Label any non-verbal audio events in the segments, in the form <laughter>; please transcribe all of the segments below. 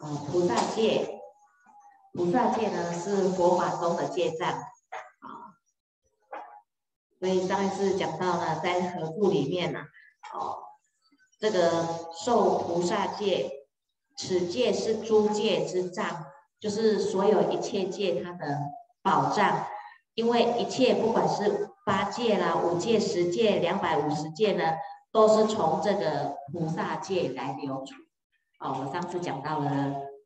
呃菩萨戒，菩萨戒呢是佛法中的戒障啊。所以上一次讲到呢，在合部里面呢，哦，这个受菩萨戒，此戒是诸戒之障，就是所有一切戒它的保障，因为一切不管是八戒啦、五戒、十戒、两百五十戒呢，都是从这个菩萨戒来流出。哦，我上次讲到了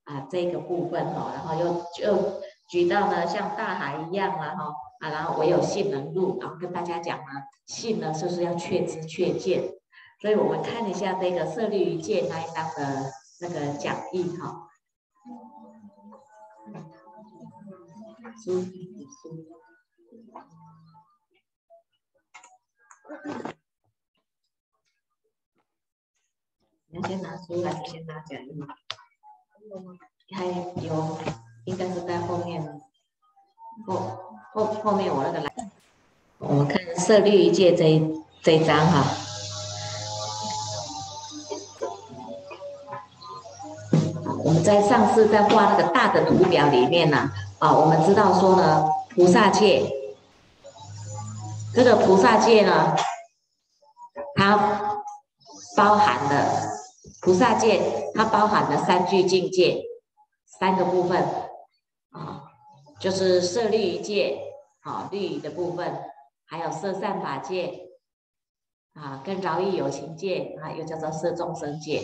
啊这个部分哦，然后又就举到呢像大海一样了哈啊，然后唯有信能入，然后跟大家讲呢，信呢是不是要确知确见？所以我们看一下这个色律一戒那一章的那个讲义哈。你要先拿书还是先拿讲义？还有，应该是在后面，后后后面我那个来，我们看色律一界这一这一章哈。我们在上次在画那个大的图表里面呢，啊，我们知道说呢，菩萨界，这个菩萨界呢，它包含了。菩萨戒它包含了三具境界，三个部分啊，就是色律戒，啊律的部分，还有色善法戒，啊跟饶益有情戒，啊又叫做色众生戒，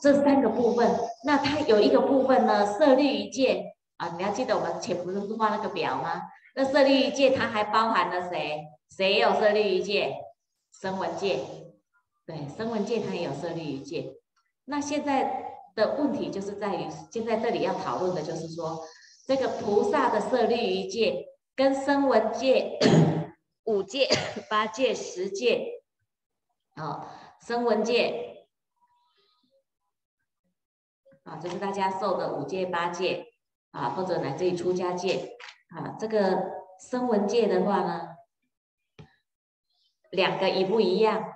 这三个部分，那它有一个部分呢，色律戒啊，你要记得我们前不是画那个表吗？那色律戒它还包含了谁？谁有色律戒？声闻戒。对，声闻界它也有色律一界。那现在的问题就是在于，现在这里要讨论的就是说，这个菩萨的色律一界跟声闻界、<coughs> 五界、<coughs> 八界、十界，啊，声闻界，啊，就是大家受的五戒、八戒，啊，或者乃至于出家戒，啊，这个声闻界的话呢，两个一不一样？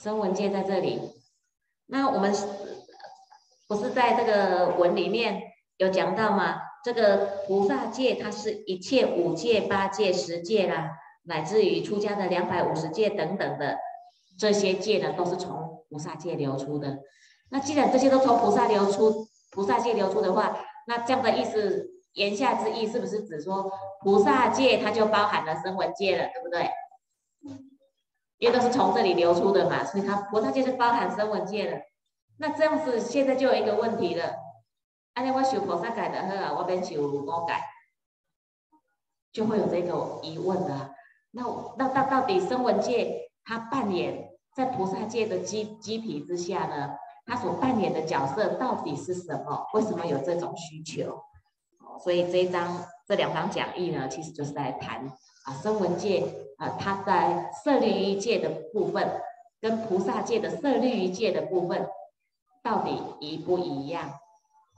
声闻界在这里，那我们不是在这个文里面有讲到吗？这个菩萨界，它是一切五戒、八戒、十戒啦，乃至于出家的两百五十戒等等的这些戒呢，都是从菩萨界流出的。那既然这些都从菩萨流出，菩萨界流出的话，那这样的意思，言下之意是不是指说菩萨界它就包含了声闻界了，对不对？因为都是从这里流出的嘛，所以它菩萨界是包含声闻界的。那这样子现在就有一个问题了，按照我修菩萨改的呵，我边修我改，就会有这个疑问了。那那到到底声闻界它扮演在菩萨界的基基皮之下呢？它所扮演的角色到底是什么？为什么有这种需求？所以这一章这两章讲义呢，其实就是在谈。啊，声闻界啊，它在色律一界的部分，跟菩萨界的色律一界的部分，到底一不一样？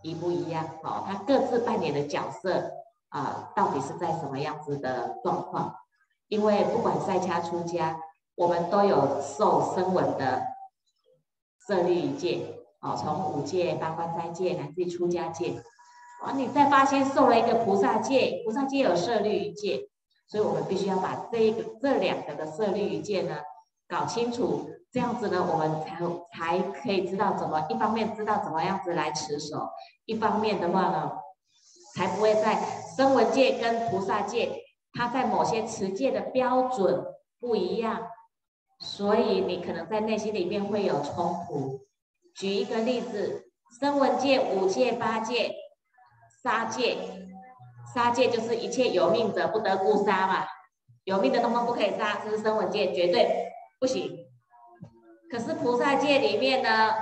一不一样？好，它各自扮演的角色啊，到底是在什么样子的状况？因为不管在家出家，我们都有受声闻的色律一界，哦，从五戒、八关斋戒乃至出家戒，啊，你再发现受了一个菩萨戒，菩萨戒有色律一戒。所以我们必须要把这一个、这两个的色律一戒呢搞清楚，这样子呢，我们才才可以知道怎么一方面知道怎么样子来持守，一方面的话呢，才不会在声闻界跟菩萨界，它在某些持戒的标准不一样，所以你可能在内心里面会有冲突。举一个例子，声闻界、五戒、八戒、杀戒。杀戒就是一切有命者不得故杀嘛，有命的东东不可以杀，这是声闻戒，绝对不行。可是菩萨戒里面呢，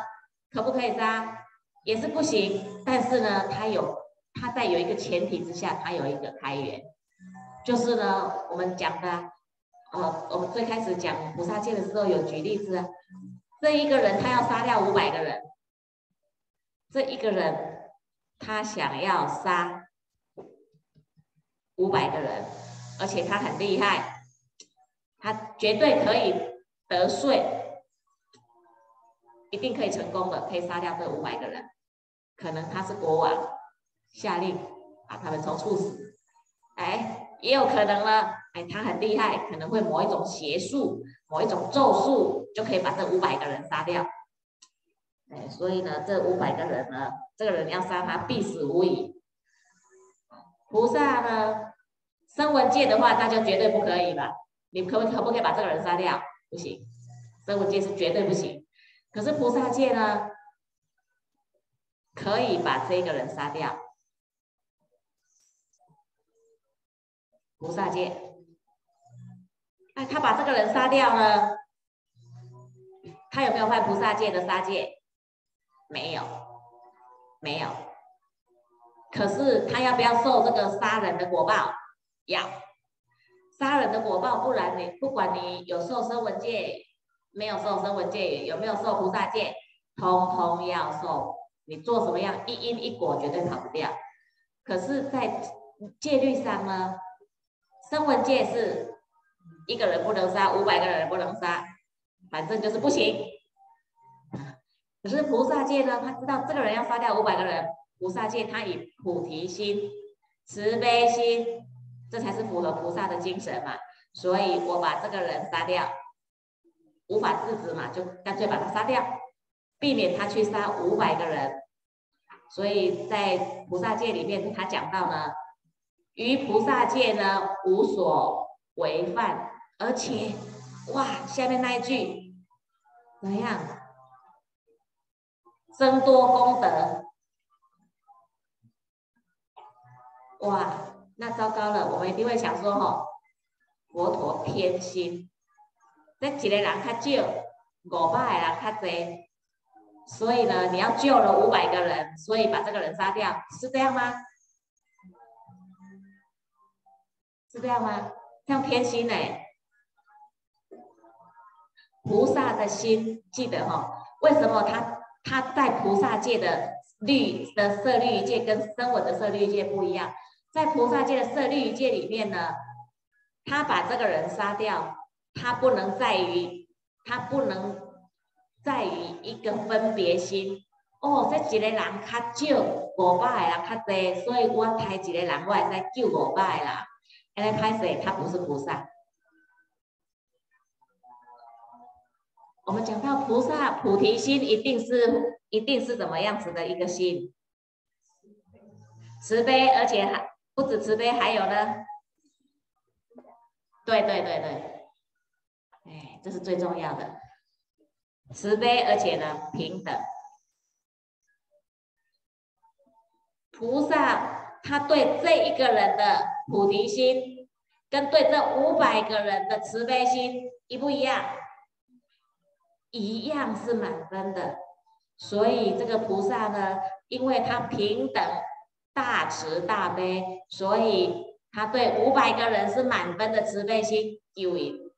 可不可以杀？也是不行。但是呢，它有，它在有一个前提之下，它有一个开源，就是呢，我们讲的，呃，我们最开始讲菩萨戒的时候有举例子，这一个人他要杀掉五百个人，这一个人他想要杀。五百个人，而且他很厉害，他绝对可以得税。一定可以成功的，可以杀掉这五百个人。可能他是国王，下令把他们从处死。哎，也有可能呢，哎，他很厉害，可能会某一种邪术、某一种咒术，就可以把这五百个人杀掉。哎，所以呢，这五百个人呢，这个人要杀他必死无疑。菩萨呢，声闻界的话，那就绝对不可以吧。你可不可不可以把这个人杀掉？不行，声闻界是绝对不行。可是菩萨界呢，可以把这个人杀掉。菩萨界，哎，他把这个人杀掉呢，他有没有犯菩萨界的杀戒？没有，没有。可是他要不要受这个杀人的果报？要，杀人的果报，不然你不管你有受生文戒，没有受生文戒，有没有受菩萨戒，通通要受。你做什么样一因一果，绝对跑不掉。可是，在戒律上呢，生文戒是一个人不能杀，五百个人不能杀，反正就是不行。可是菩萨戒呢，他知道这个人要杀掉五百个人。菩萨戒，他以菩提心、慈悲心，这才是符合菩萨的精神嘛。所以我把这个人杀掉，无法制止嘛，就干脆把他杀掉，避免他去杀五百个人。所以在菩萨界里面，他讲到呢，于菩萨界呢无所违犯，而且，哇，下面那一句怎样？增多功德。哇，那糟糕了！我们一定会想说，吼，佛陀偏心，这几个人较少，五百个人较多，所以呢，你要救了五百个人，所以把这个人杀掉，是这样吗？是这样吗？这样偏心呢？菩萨的心，记得哈，为什么他他在菩萨界的律的色律界跟声闻的色律界不一样？在菩萨界的色律界里面呢，他把这个人杀掉，他不能在于，他不能在于一个分别心。哦，这一个人较少，五百个人较多，所以我派一个人，我会使救五百啦。安尼歹势，他不是菩萨。我们讲到菩萨菩提心，一定是一定是怎么样子的一个心？慈悲，而且还。不止慈悲，还有呢。对对对对，哎，这是最重要的，慈悲，而且呢平等。菩萨他对这一个人的菩提心，跟对这五百个人的慈悲心一不一样？一样是满分的。所以这个菩萨呢，因为他平等。大慈大悲，所以他对五百个人是满分的慈悲心。救因，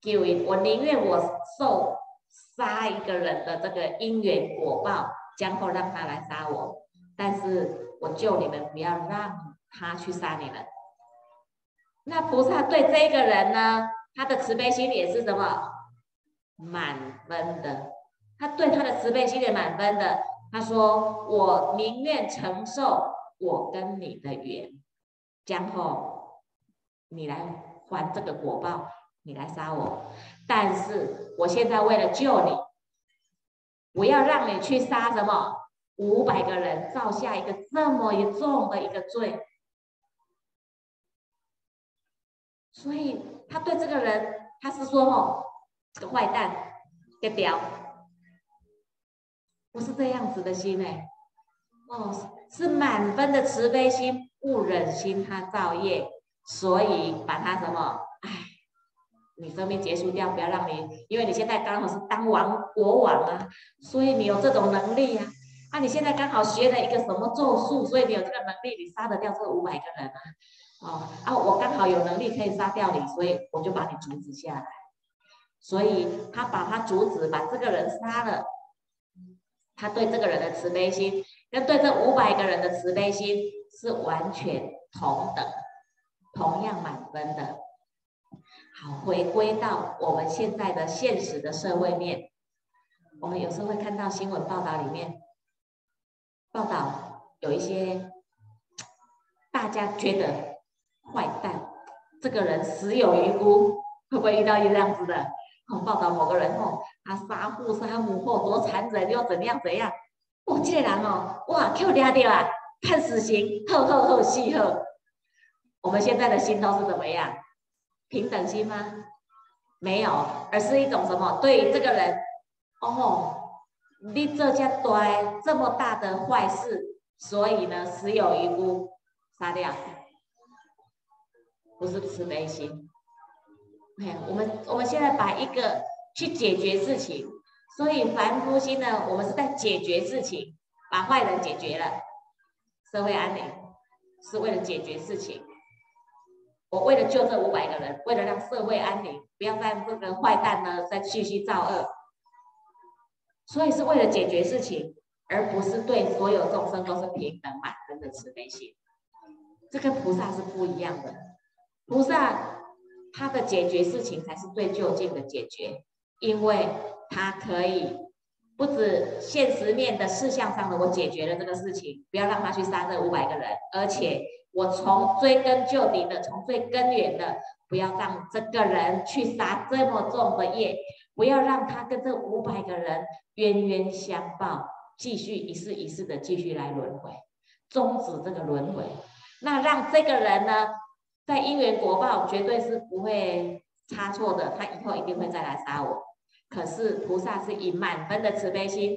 救因，我宁愿我受杀一个人的这个因缘果报，将后让他来杀我，但是我救你们，不要让他去杀你们。那菩萨对这个人呢，他的慈悲心也是什么？满分的，他对他的慈悲心也满分的。他说：“我宁愿承受我跟你的缘，然后你来还这个果报，你来杀我。但是我现在为了救你，我要让你去杀什么五百个人，造下一个这么一重的一个罪。所以他对这个人，他是说：哦，这个坏蛋，这个屌。”不是这样子的心哎，哦，是满分的慈悲心，不忍心他造业，所以把他什么？哎，你生命结束掉，不要让你，因为你现在刚好是当王国王啊，所以你有这种能力呀。啊，你现在刚好学了一个什么咒术，所以你有这个能力，你杀得掉这五百个人啊。哦，啊，我刚好有能力可以杀掉你，所以我就把你阻止下来。所以他把他阻止，把这个人杀了。他对这个人的慈悲心，跟对这五百个人的慈悲心是完全同等、同样满分的。好，回归到我们现在的现实的社会面，我们有时候会看到新闻报道里面报道有一些大家觉得坏蛋，这个人死有余辜，会不会遇到一这样子的？哦，报道某个人哦，他杀父杀母或多残忍，又怎样怎样？哇，这个人哦，哇，Q 抓掉啊，判死刑，呵呵呵，细呵。我们现在的心都是怎么样？平等心吗？没有，而是一种什么？对这个人，哦，你这家多这么大的坏事，所以呢，死有余辜，杀掉，不是慈悲心。哎，我们我们现在把一个去解决事情，所以凡夫心呢，我们是在解决事情，把坏人解决了，社会安宁是为了解决事情。我为了救这五百个人，为了让社会安宁，不要让这个坏蛋呢再继续造恶，所以是为了解决事情，而不是对所有众生都是平等满分的慈悲心。这跟菩萨是不一样的。菩萨他的解决事情才是最就近的解决，因为他可以不止现实面的事项上的我解决了这个事情，不要让他去杀这五百个人，而且。我从追根究底的，从最根源的，不要让这个人去杀这么重的业，不要让他跟这五百个人冤冤相报，继续一世一世的继续来轮回，终止这个轮回。那让这个人呢，在因缘果报绝对是不会差错的，他以后一定会再来杀我。可是菩萨是以满分的慈悲心，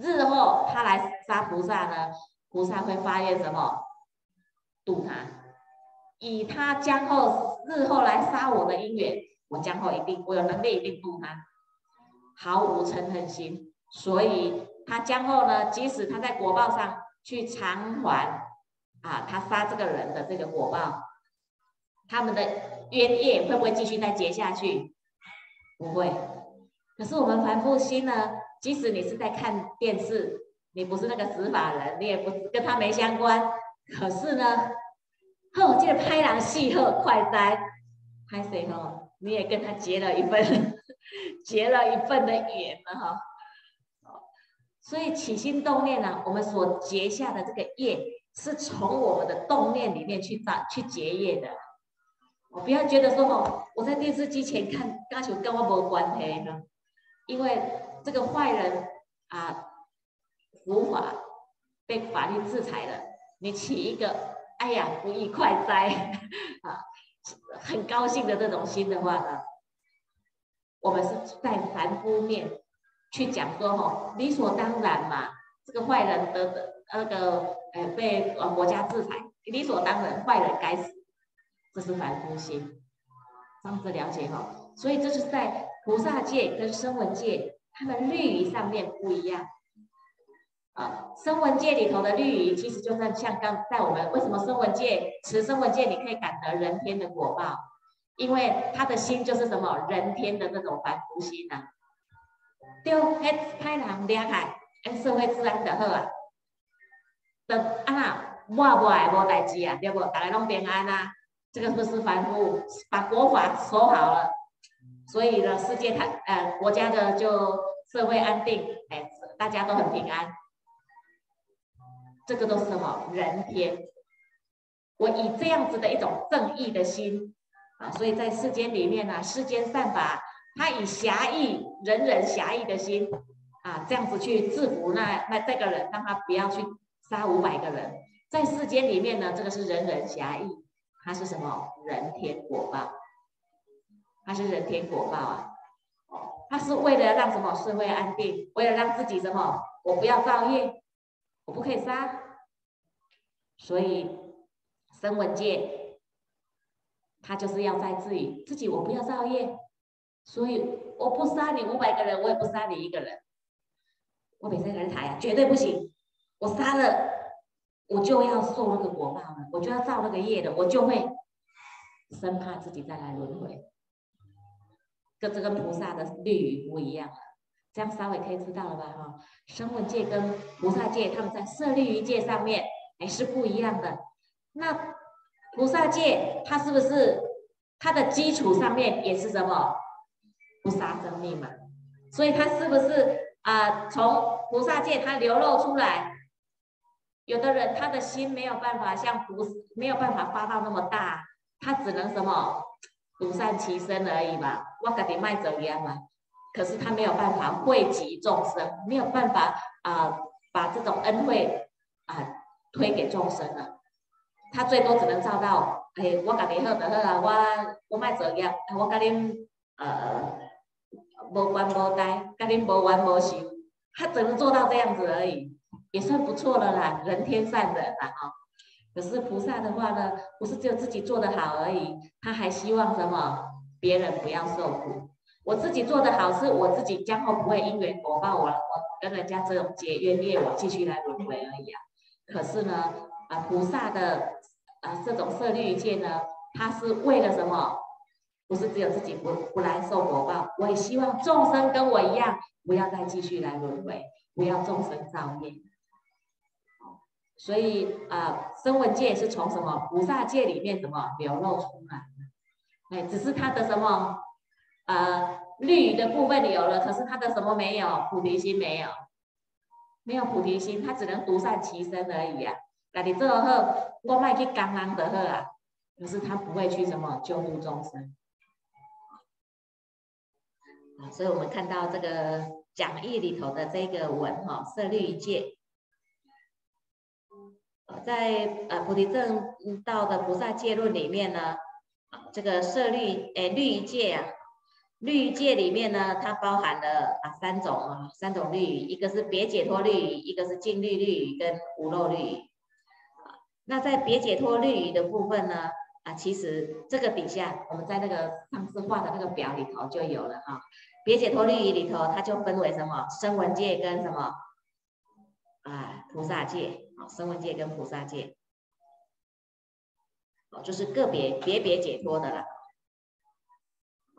日后他来杀菩萨呢，菩萨会发愿什么？渡他，以他将后日后来杀我的因缘，我将后一定，我有能力一定渡他，毫无嗔恨心。所以他将后呢，即使他在果报上去偿还啊，他杀这个人的这个果报，他们的冤业会不会继续再结下去？不会。可是我们凡夫心呢，即使你是在看电视，你不是那个执法人，你也不跟他没相关。可是呢，呵，这个拍狼戏呵快哉，拍谁吼？你也跟他结了一份，<laughs> 结了一份的缘了哈。所以起心动念呢，我们所结下的这个业，是从我们的动念里面去找去结业的。我不要觉得说哦，我在电视机前看，那就跟我没关系呢。因为这个坏人啊，无法被法律制裁了。你起一个“哎呀，不愉快哉” <laughs> 啊，很高兴的这种心的话呢，我们是在凡夫面去讲说吼，理所当然嘛，这个坏人得的那个呃被呃国家制裁，理所当然，坏人该死，这是凡夫心，这样子了解哈。所以这是在菩萨界跟声闻界，他们律仪上面不一样。啊，声闻界里头的律仪，其实就像像刚在我们为什么声闻界持声闻界，你可以感得人天的果报，因为他的心就是什么人天的那种凡夫心呐。对，迄歹人掠开，哎，社会治安就好啊。等啊，我无爱无代志啊，对不？大家拢平安啊，这个不是凡夫，把国法守好了，所以呢，世界它呃国家的就社会安定，哎，大家都很平安。这个都是什么人天？我以这样子的一种正义的心啊，所以在世间里面呢，世间善法，他以侠义、人人侠义的心啊，这样子去制服那那这个人，让他不要去杀五百个人。在世间里面呢，这个是人人侠义，他是什么人天果报？他是人天果报啊！他是为了让什么社会安定，为了让自己什么，我不要造业。我不可以杀，所以声闻界他就是要在自己自己，我不要造业，所以我不杀你五百个人，我也不杀你一个人，我每次人台啊，绝对不行，我杀了，我就要受那个果报了，我就要造那个业的，我就会生怕自己再来轮回，跟这个菩萨的律语不一样了。这样稍微可以知道了吧？哈，声闻界跟菩萨界，他们在设立于界上面还是不一样的。那菩萨界，它是不是它的基础上面也是什么？不杀生命嘛？所以它是不是啊？从菩萨界它流露出来，有的人他的心没有办法像菩没有办法发到那么大，他只能什么独善其身而已嘛。我给你卖走样嘛，可是他没有办法惠及众生，没有办法啊把这种恩惠啊推给众生了。他最多只能照到，哎，我家己好就好啊，我我卖作业，我跟恁呃无关无代，甲恁无冤无仇，他只能做到这样子而已，也算不错了啦，人天善人啦哈。可是菩萨的话呢，不是只有自己做得好而已，他还希望什么？别人不要受苦。我自己做得好，是我自己将后不会因缘果报，我我跟人家这种结冤孽，我继续来轮回而已啊。可是呢？啊，菩萨的啊这种色律界呢，他是为了什么？不是只有自己不不来受果报，我也希望众生跟我一样，不要再继续来轮回，不要众生造业。所以啊，声闻界是从什么菩萨界里面怎么流露出来的？哎，只是他的什么啊律的部分有了，可是他的什么没有？菩提心没有，没有菩提心，他只能独善其身而已啊。家己做好，我卖去感恩就好啊。可是他不会去什么救度众生。所以我们看到这个讲义里头的这个文哈，色律界，在呃菩提正道的菩萨戒论里面呢，这个色律诶律戒啊，律戒里面呢，它包含了啊三种啊三种律仪，一个是别解脱律，一个是净律律跟无漏律仪。那在别解脱律仪的部分呢？啊，其实这个底下我们在那个上次画的那个表里头就有了哈。别解脱律仪里头，它就分为什么声闻戒跟什么啊菩萨戒啊，声闻界跟菩萨界，哦，就是个别别别解脱的了。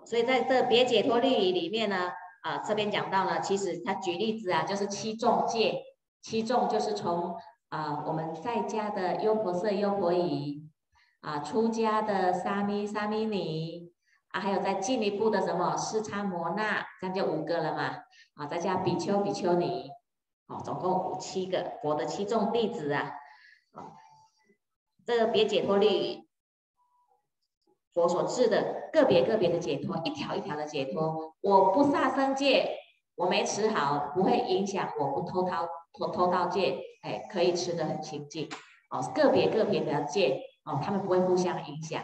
所以在这别解脱律里面呢，啊这边讲到呢，其实他举例子啊，就是七众界，七众就是从。啊，我们在家的优婆塞、优婆夷，啊，出家的沙弥、沙弥尼，啊，还有再进一步的什么释迦摩那，这样就五个了嘛。啊，再加比丘、比丘尼，哦，总共五七个佛的七众弟子啊。啊，这个别解脱律，佛所治的个别个别的解脱，一条一条的解脱。我不杀生戒，我没吃好，不会影响我不偷盗。偷偷盗戒，哎，可以吃的很清净，哦，个别个别的戒，哦，他们不会互相影响。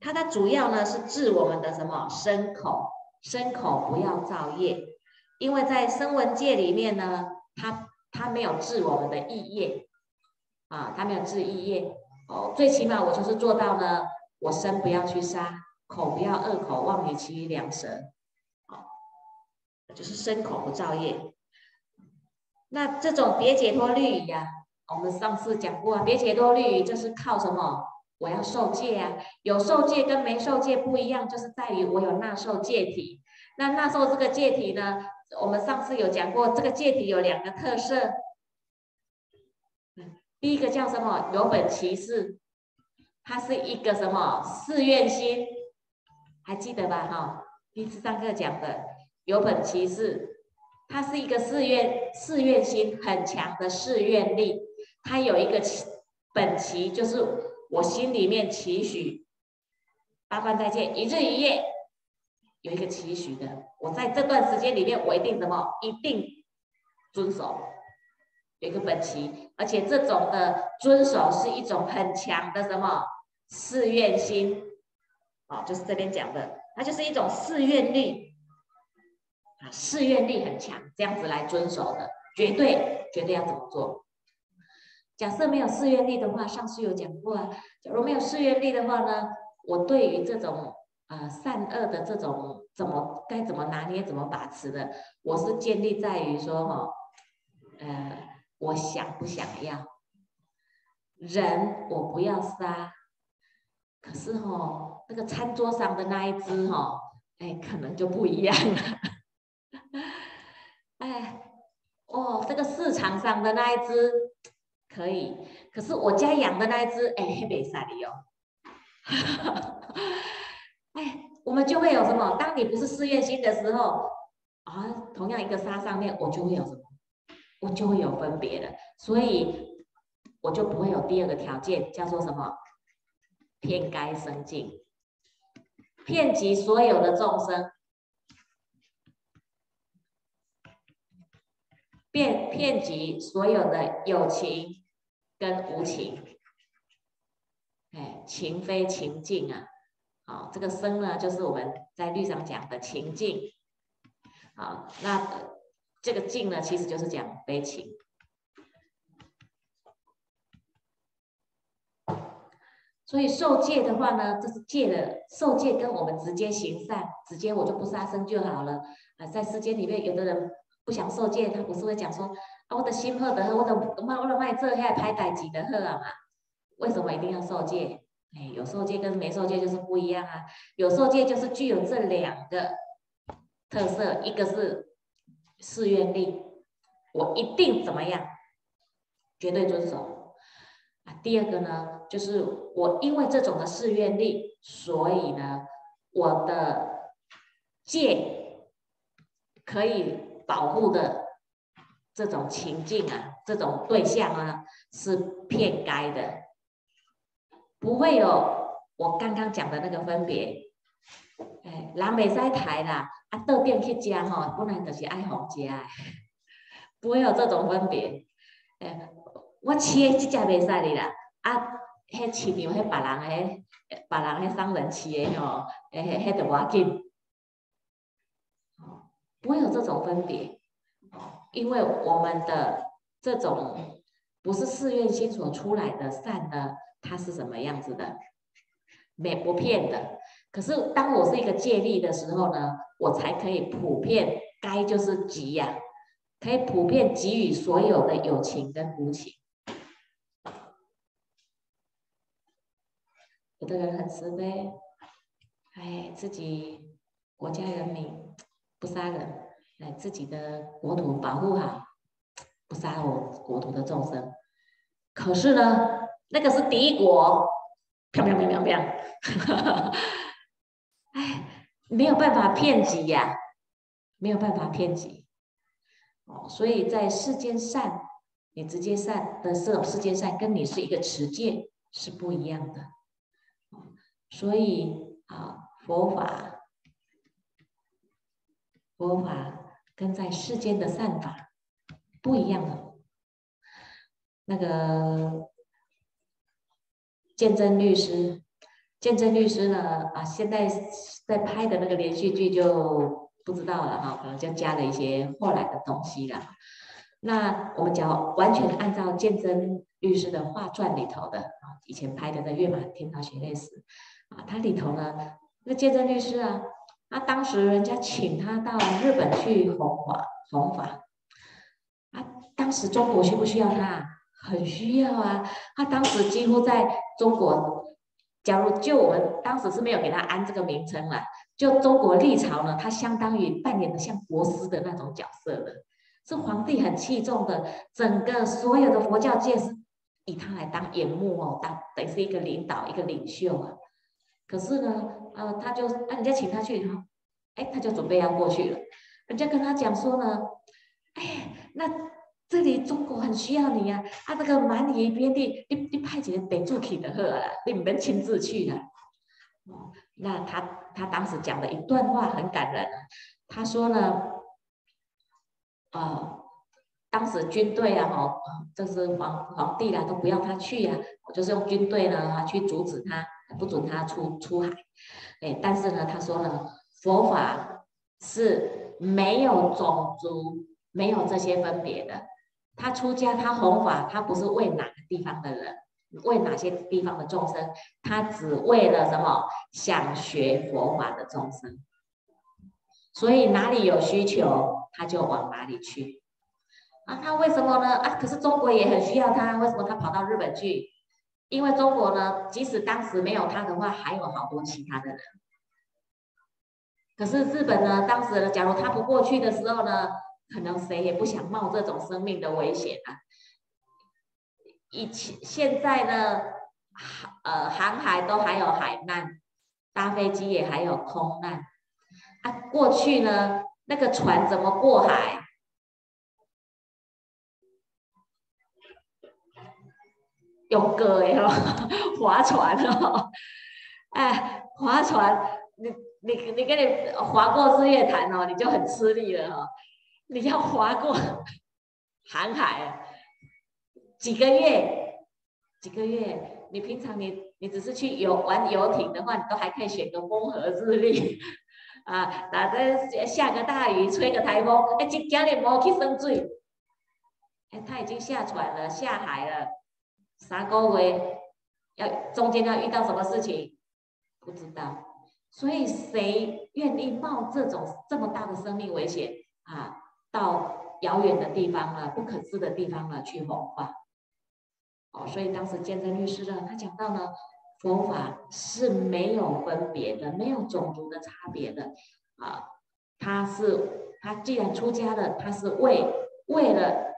它的主要呢是治我们的什么身口，身口不要造业，因为在声闻界里面呢，它它没有治我们的意业，啊，它没有治意业，哦，最起码我就是做到呢，我身不要去杀，口不要恶口妄语其余两舌。就是身口不造业，那这种别解脱律仪呀，我们上次讲过啊，别解脱律仪就是靠什么？我要受戒啊，有受戒跟没受戒不一样，就是在于我有纳受戒体。那纳受这个戒体呢，我们上次有讲过，这个戒体有两个特色，第一个叫什么？有本其事，它是一个什么誓愿心？还记得吧？哈，第一次上课讲的。有本其事，它是一个誓愿誓愿心很强的誓愿力，它有一个本期，就是我心里面期许八关再见一日一夜，有一个期许的，我在这段时间里面我一定什么一定遵守，有一个本期，而且这种的遵守是一种很强的什么誓愿心，啊，就是这边讲的，它就是一种誓愿力。啊，誓愿力很强，这样子来遵守的，绝对绝对要怎么做？假设没有誓愿力的话，上次有讲过啊。假如没有誓愿力的话呢，我对于这种啊善恶的这种怎么该怎么拿捏、怎么把持的，我是建立在于说哈，呃，我想不想要人，我不要杀，可是哈，那个餐桌上的那一只哈，哎，可能就不一样了。<laughs> 哎，哦，这个市场上的那一只可以，可是我家养的那一只，哎，没杀的哟。<laughs> 哎，我们就会有什么？当你不是事业心的时候，啊，同样一个沙上面，我就会有什么？我就会有分别的，所以我就不会有第二个条件，叫做什么？偏该生净，遍及所有的众生，遍遍及所有的有情跟无情。哎，情非情境啊，好，这个生呢，就是我们在律上讲的情境。好，那。这个境呢，其实就是讲悲情。所以受戒的话呢，这是戒的受戒，跟我们直接行善，直接我就不杀生就好了。啊，在世间里面，有的人不想受戒，他不是会讲说啊，我的心好的很，我的卖我的卖这还拍歹几的好啊嘛？为什么一定要受戒？哎，有受戒跟没受戒就是不一样啊。有受戒就是具有这两个特色，一个是。誓愿力，我一定怎么样？绝对遵守啊！第二个呢，就是我因为这种的誓愿力，所以呢，我的戒可以保护的这种情境啊，这种对象啊，是骗该的，不会有我刚刚讲的那个分别。哎，人未使抬啦。啊，倒店去吃吼，本来就是爱好吃，不会有这种分别。哎，我吃的这只袂使哩啦，啊，迄市场迄别人诶，别人迄商人吃的吼，诶，迄迄着无要紧。不会有这种分别，因为我们的这种不是寺愿心所出来的善呢，它是什么样子的？没不骗的。可是当我是一个借力的时候呢？我才可以普遍，该就是给呀，可以普遍给予所有的有情跟无情。有的人很慈悲，哎，自己国家人民不杀人，哎，自己的国土保护好，不杀我国土的众生。可是呢，那个是敌国，飘飘飘飘飘，<laughs> 哎。没有办法骗己呀，没有办法骗己，哦，所以在世间善，你直接善的这种世间善，跟你是一个持戒是不一样的，所以啊，佛法，佛法跟在世间的善法不一样的，那个见证律师。见证律师呢？啊，现在在拍的那个连续剧就不知道了哈，可能就加了一些后来的东西了。那我们讲完全按照见证律师的画传里头的啊，以前拍的那《月满天堂血泪史》啊，它里头呢，那见证律师啊，那当时人家请他到日本去弘法弘法，啊，当时中国需不需要他？啊很需要啊，他当时几乎在中国。假如就我们当时是没有给他安这个名称了，就中国历朝呢，他相当于扮演的像国师的那种角色的，是皇帝很器重的，整个所有的佛教界是以他来当眼目哦，当等于是一个领导一个领袖啊。可是呢，呃，他就啊，人家请他去哈，哎，他就准备要过去了，人家跟他讲说呢，哎，那。这里中国很需要你呀！啊，那个蛮夷边地，你你派几个得住去的好了，你们亲自去的。哦，那他他当时讲的一段话很感人。他说呢，啊，当时军队啊，哈，这是皇皇帝啦，都不要他去呀，我就是用军队呢，哈，去阻止他，不准他出出海。哎，但是呢，他说呢，佛法是没有种族，没有这些分别的。他出家，他弘法，他不是为哪个地方的人，为哪些地方的众生，他只为了什么？想学佛法的众生。所以哪里有需求，他就往哪里去。啊，他为什么呢？啊，可是中国也很需要他，为什么他跑到日本去？因为中国呢，即使当时没有他的话，还有好多其他的人。可是日本呢，当时假如他不过去的时候呢？可能谁也不想冒这种生命的危险啊！以前现在呢，呃，航海都还有海难，搭飞机也还有空难。啊，过去呢，那个船怎么过海？用歌哎哦，<laughs> 划船哦，哎，划船，你你你跟你划过日月潭哦，你就很吃力了哦。你要划过 <laughs> 航海，几个月，几个月，你平常你你只是去游玩游艇的话，你都还可以选个风和日丽。<laughs> 啊，哪着下个大雨，吹个台风，哎，今今日无去生水，哎，他已经下船了，下海了。啥个月要中间要遇到什么事情，不知道，所以谁愿意冒这种这么大的生命危险？啊，到遥远的地方了、不可知的地方了去弘化？哦，所以当时见证律师呢，他讲到呢，佛法是没有分别的，没有种族的差别的啊，他是他既然出家了，他是为为了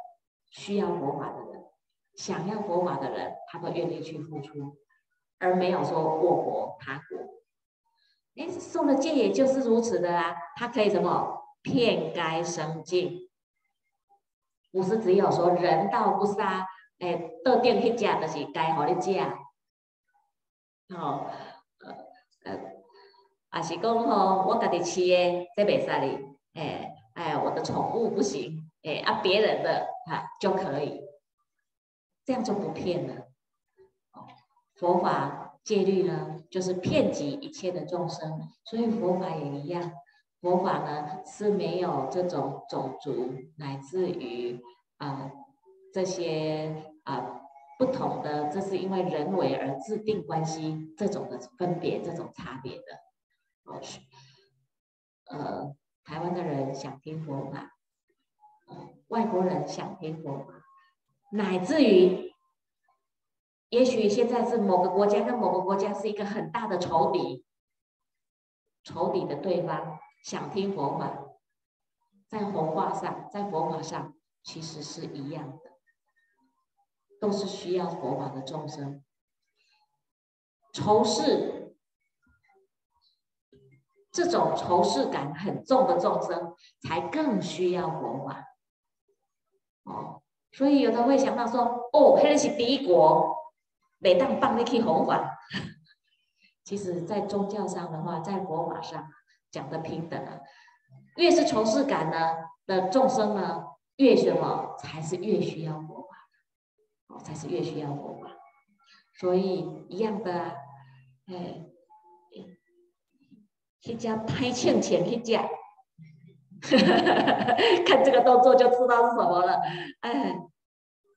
需要佛法的人。想要佛法的人，他都愿意去付出，而没有说过国他国。哎，受了戒也就是如此的啊，他可以什么骗该生净，不是只有说人道不杀，哎，到店去食就是该好你食。哦，呃呃，也是讲吼，我家己饲的这袂使哩，哎哎，我的宠物不行，哎啊别人的啊就可以。这样就不骗了。佛法戒律呢，就是骗及一切的众生，所以佛法也一样。佛法呢是没有这种种族乃至于啊这些啊不同的，这是因为人为而制定关系这种的分别、这种差别的。哦，呃，台湾的人想听佛法，外国人想听佛法。乃至于，也许现在是某个国家跟某个国家是一个很大的仇敌，仇敌的对方想听佛法，在佛法上，在佛法上其实是一样的，都是需要佛法的众生。仇视这种仇视感很重的众生，才更需要佛法。哦。所以有的会想到说，哦，那是敌国，每当帮你去弘法。<laughs> 其实，在宗教上的话，在佛法上讲的平等啊，越是仇视感呢的众生呢，越什么才是越需要佛法的，哦，才是越需要佛法。所以一样的，哎，去家拍欠钱去家。<laughs> 看这个动作就知道是什么了，哎，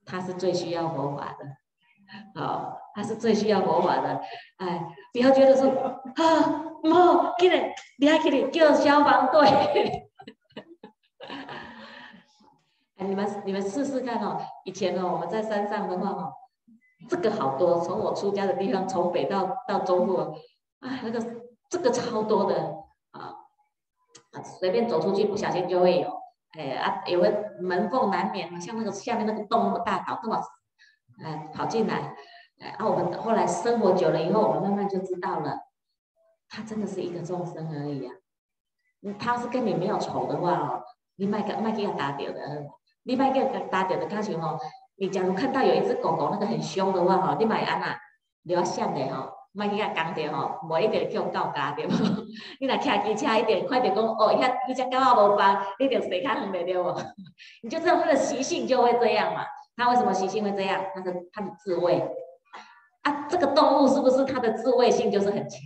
他是最需要佛法的，好，他是最需要佛法的，哎，不要觉得说啊，莫，起来，你还起来叫消防队，<laughs> 哎，你们你们试试看哦，以前哦我们在山上的话哦，这个好多，从我出家的地方，从北到到中部，啊，那个这个超多的啊，啊。随便走出去，不小心就会有，哎啊，有个门缝难免，像那个下面那个洞那么大，搞这么，哎，跑进来，哎，啊，我们后来生活久了以后，我们慢慢就知道了，他真的是一个众生而已啊。他是跟你没有仇的话哦，你卖给卖给他打掉的，你卖给他打掉的感情哦。你假如看到有一只狗狗那个很凶的话哦，你买安啊，你要想的哈。莫去甲讲着吼，无一定叫狗咬着。<laughs> 你若骑机车一点，快点讲哦，遐伊只狗仔无帮，你就谁看袂着无？你就知道它的习性就会这样嘛。它为什么习性会这样？它的它的自卫啊，这个动物是不是它的自卫性就是很强？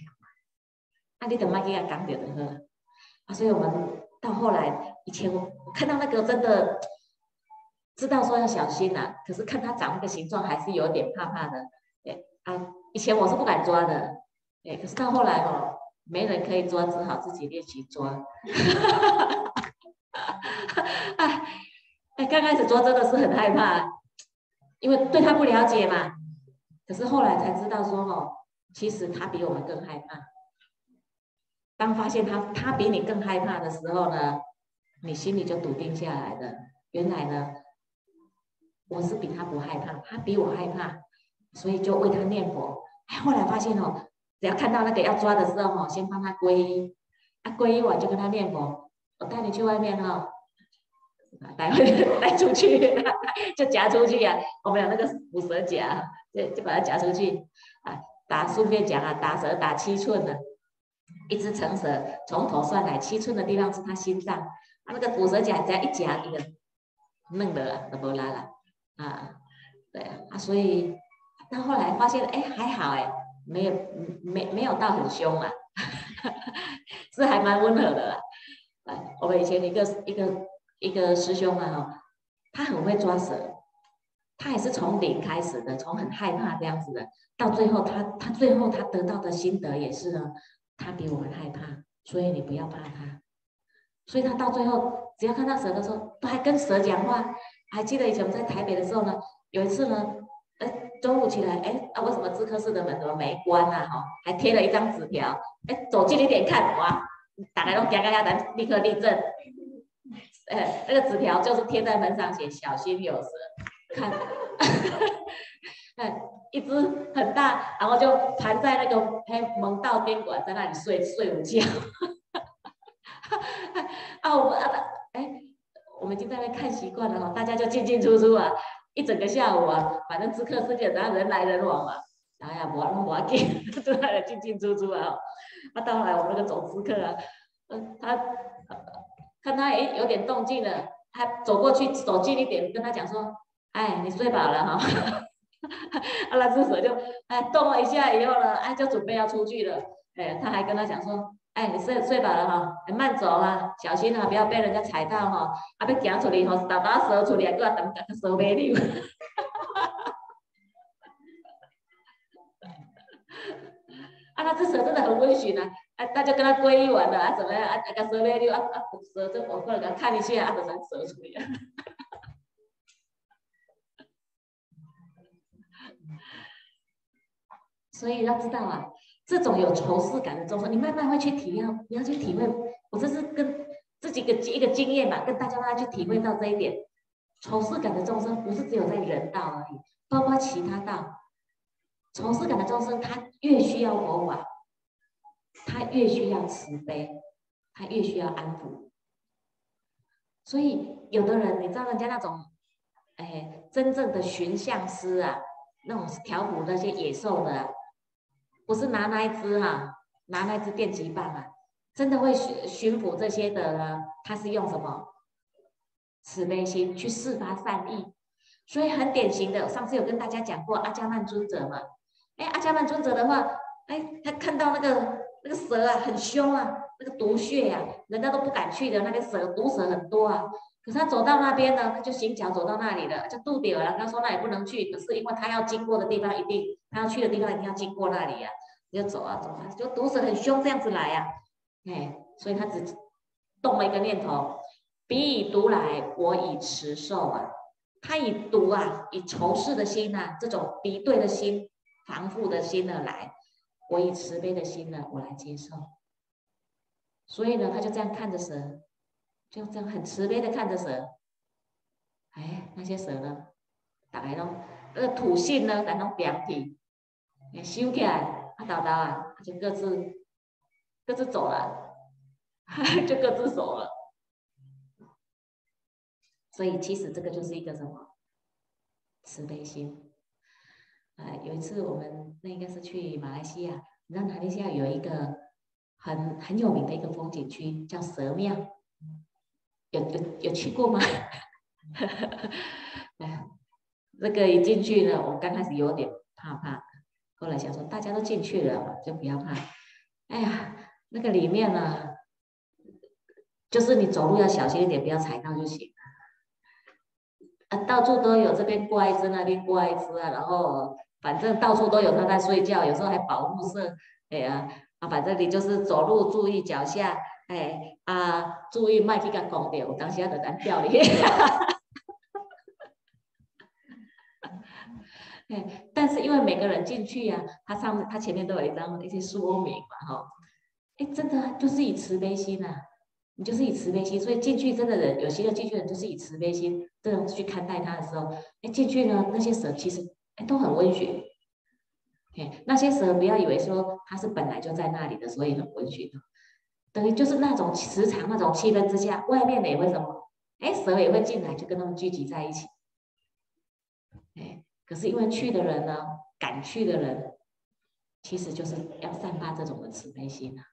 啊，你等卖给他讲着的喝。啊，所以我们到后来，以前我看到那个真的知道说要小心呐，可是看它长那个形状，还是有点怕怕的。哎啊。以前我是不敢抓的，哎，可是到后来哦，没人可以抓，只好自己练习抓。<laughs> 哎，哎，刚开始抓真的是很害怕，因为对他不了解嘛。可是后来才知道说哦，其实他比我们更害怕。当发现他他比你更害怕的时候呢，你心里就笃定下来的。原来呢，我是比他不害怕，他比我害怕，所以就为他念佛。哎，后来发现哦，只要看到那个要抓的时候哈，先帮他皈依，啊皈依完就跟他念佛，我带你去外面哈，带 <laughs> 带出去，就夹出去呀。我们有那个捕蛇夹，就就把它夹出去，啊，打顺便讲啊，打蛇打七寸的，一只成蛇从头算来七寸的地方是他心脏，他那个捕蛇夹只要一夹一个，弄的都不拉了，啊，对啊，所以到后来发现哎还好哎。没有，没没有到很凶啊，<laughs> 是还蛮温和的啦。来，我们以前一个一个一个师兄啊，他很会抓蛇，他也是从零开始的，从很害怕这样子的，到最后他他最后他得到的心得也是呢，他比我们害怕，所以你不要怕他。所以他到最后只要看到蛇的时候，都还跟蛇讲话。还记得以前我们在台北的时候呢，有一次呢。哎中午起来，哎，啊，为什么自科室的门怎么没关啊？哈，还贴了一张纸条，哎，走近一点看，哇，打开都嘎嘎嘎的，立刻立正。哎，那个纸条就是贴在门上写“小心有蛇”，看，哎，一只很大，然后就盘在那个哎门道宾馆，在那里睡睡午觉。<laughs> 啊，我们啊，哎，我们已经在那看习惯了哈，大家就进进出出啊。一整个下午啊，反正知客世界，然后人来人往嘛，然后呀，我我我进，<laughs> 就在那进进出出啊。那到后来我们那个总知客啊，嗯，他看他哎有点动静了，他走过去走近一点，跟他讲说，哎，你睡饱了哈。<laughs> 啊，那只蛇就哎动了一下以后呢，哎就准备要出去了，哎，他还跟他讲说。哎，你睡睡饱了哈，慢走啊，小心啊，不要被人家踩到哈。啊，要行出去吼，打打蛇出来，搁要等个蛇尾溜。<laughs> 啊，那只蛇真的很温驯啊，啊，大家跟他皈依完了啊，怎么样啊？那个蛇尾溜啊啊，蛇就我过来看一下，啊，就能蛇出来。所以要知道啊。这种有仇视感的众生，你慢慢会去体验，你要去体会。我这是跟自己个一个经验嘛，跟大家大家去体会到这一点。仇视感的众生不是只有在人道而已，包括其他道。仇视感的众生，他越需要佛法，他越需要慈悲，他越需要安抚。所以，有的人你知道人家那种，哎，真正的寻相师啊，那种调伏那些野兽的。不是拿那一只哈，拿那只电击棒啊，真的会巡巡抚这些的呢？他是用什么慈悲心去释发善意，所以很典型的。上次有跟大家讲过阿伽曼尊者嘛？哎，阿伽曼尊者的话，哎，他看到那个那个蛇啊，很凶啊，那个毒穴呀，人家都不敢去的，那个蛇毒蛇很多啊。可是他走到那边呢，他就行脚走到那里了，就渡点了。他说那也不能去，可是因为他要经过的地方一定。他要去的地方一定要经过那里呀，你就走啊走啊，就毒蛇很凶这样子来呀，哎，所以他只动了一个念头：彼以毒来，我以慈受啊。他以毒啊，以仇视的心呐，这种敌对的心、防护的心呢来，我以慈悲的心呢，我来接受。所以呢，他就这样看着蛇，就这样很慈悲的看着蛇。哎，那些蛇呢，打开喽。那个土性呢，然后表体，收起来，啊，豆豆啊，就各自各自走了，<laughs> 就各自走了。所以其实这个就是一个什么慈悲心。啊，有一次我们那应该是去马来西亚，你知道马来西亚有一个很很有名的一个风景区叫蛇庙，有有有去过吗？<laughs> 那。个一进去呢，我刚开始有点怕怕，后来想说大家都进去了，就不要怕。哎呀，那个里面呢，就是你走路要小心一点，不要踩到就行。啊，到处都有，这边挂一只，那边挂一只啊，然后反正到处都有他在睡觉，有时候还保护色。哎呀，啊，反正你就是走路注意脚下，哎啊，注意麦去甲拱掉，当时要在咱掉里。哎，但是因为每个人进去呀，他上面他前面都有一张一些说明嘛，哈，哎，真的就是以慈悲心呐，你就是以慈悲心，所以进去真的人有些人进去人就是以慈悲心这样去看待他的时候，哎，进去呢那些蛇其实哎都很温驯，哎，那些蛇不要以为说它是本来就在那里的，所以很温驯，等于就是那种磁场、那种气氛之下，外面的也会什么？哎，蛇也会进来，就跟他们聚集在一起。可是因为去的人呢，敢去的人，其实就是要散发这种的慈悲心啊。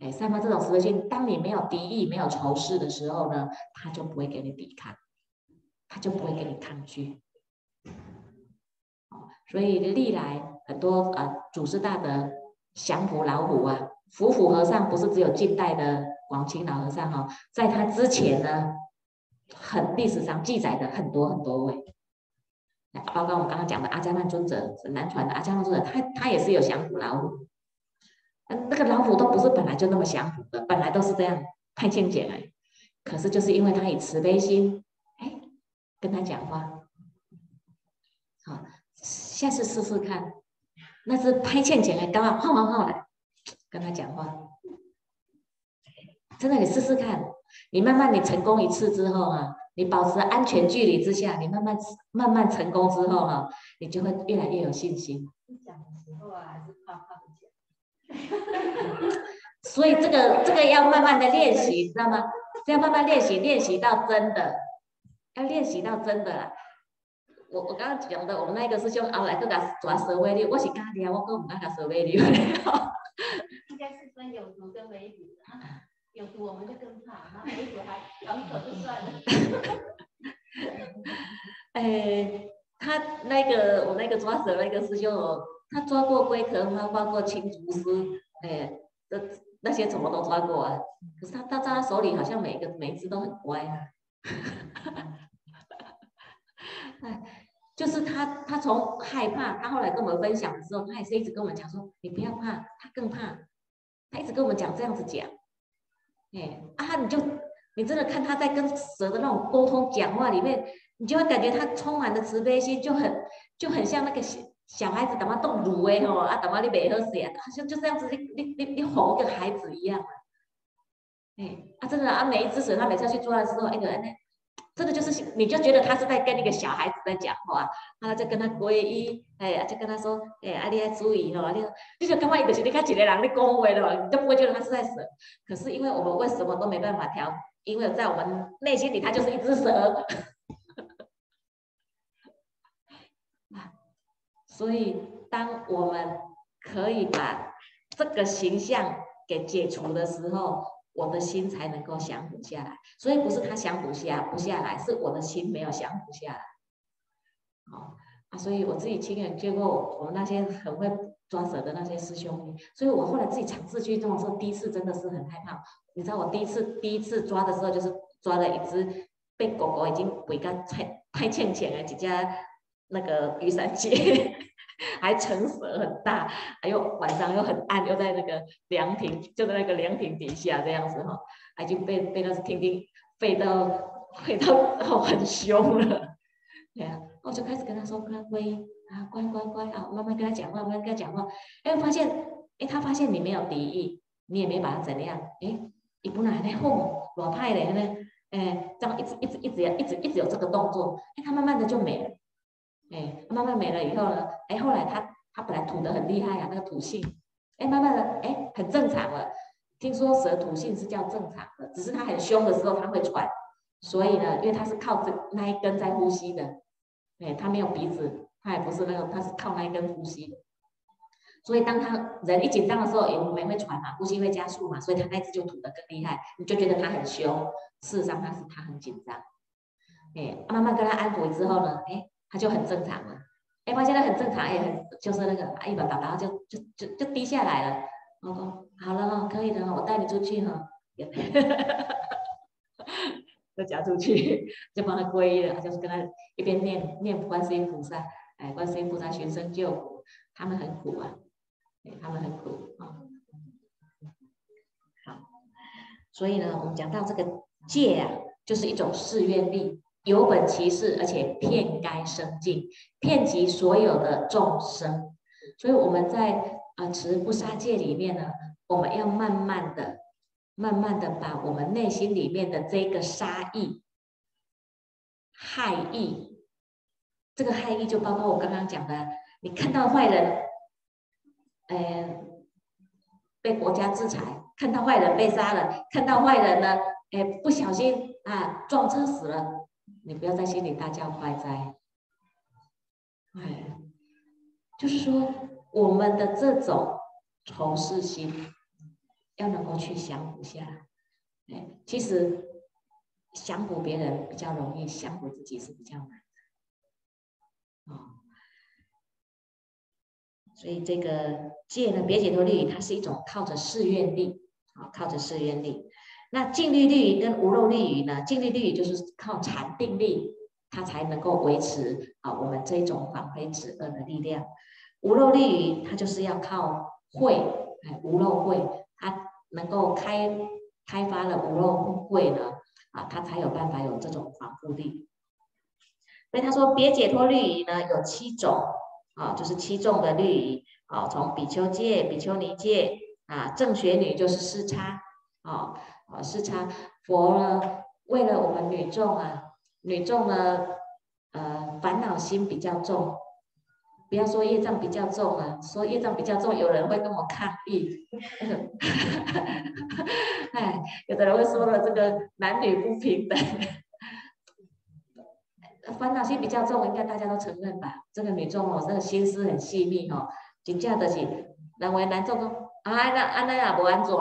哎，散发这种慈悲心，当你没有敌意、没有仇视的时候呢，他就不会给你抵抗，他就不会给你抗拒。所以历来很多呃祖师大德降服老虎啊，伏虎和尚不是只有近代的广清老和尚哦，在他之前呢，很历史上记载的很多很多位，包括我刚刚讲的阿迦曼尊者，南传的阿迦曼尊者，他他也是有降服老虎，那个老虎都不是本来就那么降服的，本来都是这样太清简哎，可是就是因为他以慈悲心，哎，跟他讲话。好下次试试看，那是拍欠钱的，刚好换完后来跟他讲话，真的你试试看，你慢慢你成功一次之后啊，你保持安全距离之下，你慢慢慢慢成功之后哈，你就会越来越有信心。讲的时候啊，还是怕怕不讲。所以这个这个要慢慢的练习，知道吗？这样慢慢练习，练习到真的，要练习到真的了。我我刚刚讲的，我们那个师兄后来都甲抓蛇尾流，我是假的啊，我更唔敢甲蛇尾流。应该是分有毒跟没毒啊，有毒我们就更怕，然后没毒还咬一口就算了。<laughs> 哎，他那个我那个抓蛇那个师兄哦，他抓过龟壳花，抓过青竹丝，哎，这那些什么都抓过啊。可是他他在他手里好像每个每一只都很乖啊。哈哈哈哎。就是他，他从害怕，他后来跟我们分享的时候，他也是一直跟我们讲说：“你不要怕，他更怕。”他一直跟我们讲这样子讲，哎啊，你就你真的看他在跟蛇的那种沟通讲话里面，你就会感觉他充满了慈悲心，就很就很像那个小小孩子，等下动乳诶吼，啊，等下你没喝水啊，好像就这样子，你你你你哄一个孩子一样啊，哎啊，真的啊，每一只蛇，他每次去抓的时候，哎个哎那。这个就是，你就觉得他是在跟那个小孩子在讲话，他在跟他皈依，哎，就跟他说，哎，啊，你要注意哦，你，你就感觉一个是你看几个人你恭维了，你就不会觉得他是在蛇。可是因为我们为什么都没办法调？因为在我们内心里，他就是一只蛇。<laughs> 所以当我们可以把这个形象给解除的时候，我的心才能够降服下来，所以不是他降服下不下来，是我的心没有降服下来。好啊，所以我自己亲眼见过我们那些很会抓蛇的那些师兄，所以我后来自己尝试去做的时候，第一次真的是很害怕。你知道我第一次第一次抓的时候，就是抓了一只被狗狗已经围个太太欠钱了几家那个雨伞姐。还成蛇很大，还有晚上又很暗，又在那个凉亭，就在那个凉亭底下这样子哈，已经被被那只听听吠到吠到哦很凶了，对啊，我就开始跟他说乖乖啊，乖乖乖啊，慢慢跟他讲话，慢慢跟他讲话，哎，发现哎，他发现你没有敌意，你也没把他怎样，哎，你不然还在哄老派的呢，哎，这样一直一直一直一直一直有这个动作，哎，他慢慢的就没了。哎，慢慢没了以后呢？哎，后来他他本来吐的很厉害啊，那个吐性，哎，慢慢的哎，很正常了。听说蛇吐性是叫正常的，只是它很凶的时候它会喘，所以呢，因为它是靠这那一根在呼吸的，哎，它没有鼻子，它也不是那个，它是靠那一根呼吸。所以当他人一紧张的时候，我们会喘嘛，呼吸会加速嘛，所以他那只就吐得更厉害，你就觉得它很凶，事实上它是它很紧张。哎，慢慢跟他安抚之后呢，哎。他就很正常了，哎，发现他很正常，也很就是那个一把把，然后就就就就低下来了。我说好了哈，可以的哈，我带你出去哈，<laughs> 就夹出去，就帮他皈依了，就是跟他一边念念观世音菩萨，哎，观世音菩萨寻声救苦，他们很苦啊，他们很苦啊。好，所以呢，我们讲到这个戒啊，就是一种誓愿力。有本其事，而且遍该生境，遍及所有的众生。所以我们在啊持不杀戒里面呢，我们要慢慢的、慢慢的把我们内心里面的这个杀意、害意，这个害意就包括我刚刚讲的，你看到坏人，呃，被国家制裁，看到坏人被杀了，看到坏人呢，哎，不小心啊撞车死了，你不要在心里大叫快哉。哎，就是说我们的这种仇视心，要能够去降服下来。哎，其实降服别人比较容易，降服自己是比较难的。哦，所以这个戒呢，别解脱律仪，它是一种靠着誓愿力，啊，靠着誓愿力。那静虑律仪跟无漏律仪呢？静虑律仪就是靠禅定力，它才能够维持啊我们这种反非止恶的力量。无漏律仪它就是要靠慧，哎，无漏慧，它能够开。开发了无漏慧呢，啊，它才有办法有这种防护力。所以他说别解脱律仪呢有七种，啊，就是七种的律仪，啊，从比丘戒、比丘尼戒，啊，正学女就是四叉，啊，啊四叉。佛呢为了我们女众啊，女众呢，呃，烦恼心比较重。不要说业障比较重啊，说业障比较重，有人会跟我抗议。<laughs> 哎，有的人会说了，这个男女不平等，烦恼心比较重，应该大家都承认吧？这个女众哦，这个心思很细腻哦，真正的是认为男众哦，啊，那安那也不安怎？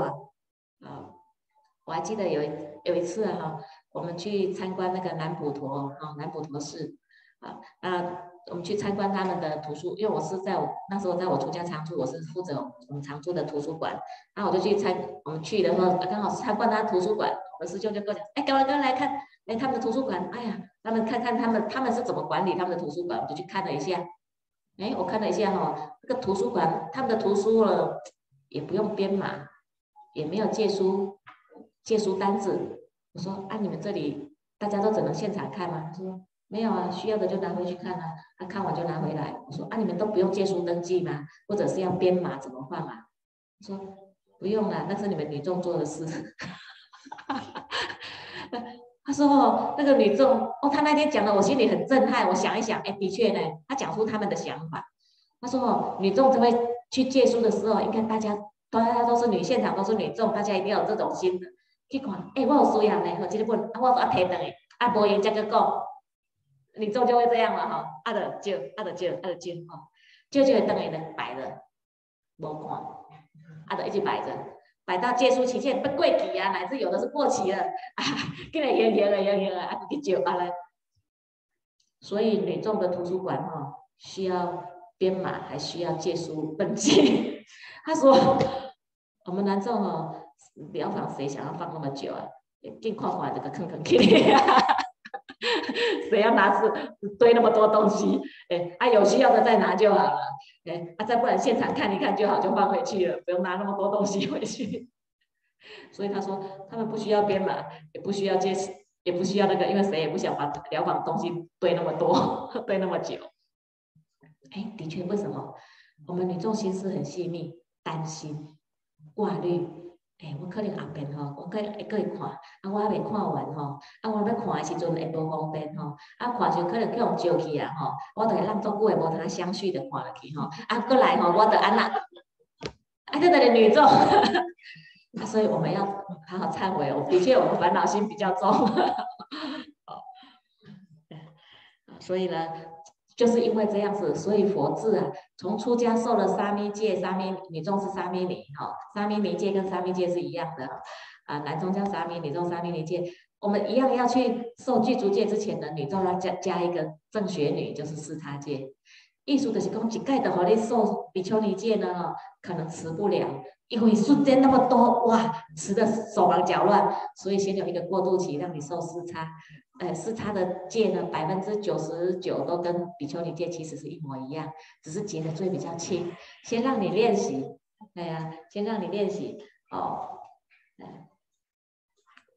我还记得有有一次哈，我们去参观那个南普陀哈，南普陀寺啊，啊。我们去参观他们的图书，因为我是在那时候在我出家常住，我是负责我们常住的图书馆，然后我就去参，我们去的时候刚好是参观他图书馆，我师兄就跟我讲，哎，刚刚来看，哎，他们的图书馆，哎呀，他们看看他们他们是怎么管理他们的图书馆，我就去看了一下，哎，我看了一下哈，这个图书馆他们的图书了也不用编码，也没有借书借书单子，我说啊，你们这里大家都只能现场看吗？他说。没有啊，需要的就拿回去看啊，他看完就拿回来。我说啊，你们都不用借书登记吗？或者是要编码怎么换啊？说不用了，那是你们女众做的事。<laughs> 他说哦，那个女众哦，他那天讲的我心里很震撼。我想一想，哎，的确呢，他讲出他们的想法。他说哦，女众这边去借书的时候，应该大家大家都是女，现场都是女众，大家一定要有这种心去看。哎，我有需要呢，我这个本啊，我说啊，提等诶，啊，无用再个讲。你做就会这样了哈，啊的就啊的就啊的就哈，就就会等于呢摆着，无看，啊的一直摆着，摆到借书期限不过期啊，乃至有的是过期了，啊，跟来延延了延延了，啊去就啊来。所以女众的图书馆哈，需要编码，还需要借书登记。<laughs> 他说，我们男众哦，疗房谁想要放那么久啊？更看看这个坑坑里啊。<laughs> 谁要拿是堆那么多东西？哎，啊，有需要的再拿就好了。哎，啊，再不然现场看一看就好，就放回去了，不用拿那么多东西回去。<laughs> 所以他说，他们不需要编码，也不需要借，也不需要那个，因为谁也不想把疗房东西堆那么多，<laughs> 堆那么久。哎，的确，为什么？我们女众心思很细密，担心、挂虑。诶，我可能后边吼，我可会过会看，啊，我还未看完吼，啊，我要看的时阵会无方便吼，啊，看时可能去用招去啊吼，我着会让足久会无通相续的看落去吼，啊，过来吼，我着安那，啊，这个女众，<laughs> 啊，所以我们要好好忏悔，我的确我们烦恼心比较重，<laughs> 哦，所以呢。就是因为这样子，所以佛智啊，从出家受了沙弥戒，沙弥女众是沙弥尼哈，沙弥尼戒跟沙弥戒是一样的啊，男众叫沙弥，女众沙弥尼戒，我们一样要去受具足戒之前呢，女众要加加一个正学女，就是四叉戒。意思就是讲，一概的和你受比丘尼戒呢，可能持不了，因为瞬间那么多哇，持的手忙脚乱，所以先有一个过渡期，让你受四差。呃，是他的戒呢，百分之九十九都跟比丘尼戒其实是一模一样，只是结的罪比较轻。先让你练习，对呀，先让你练习哦，嗯，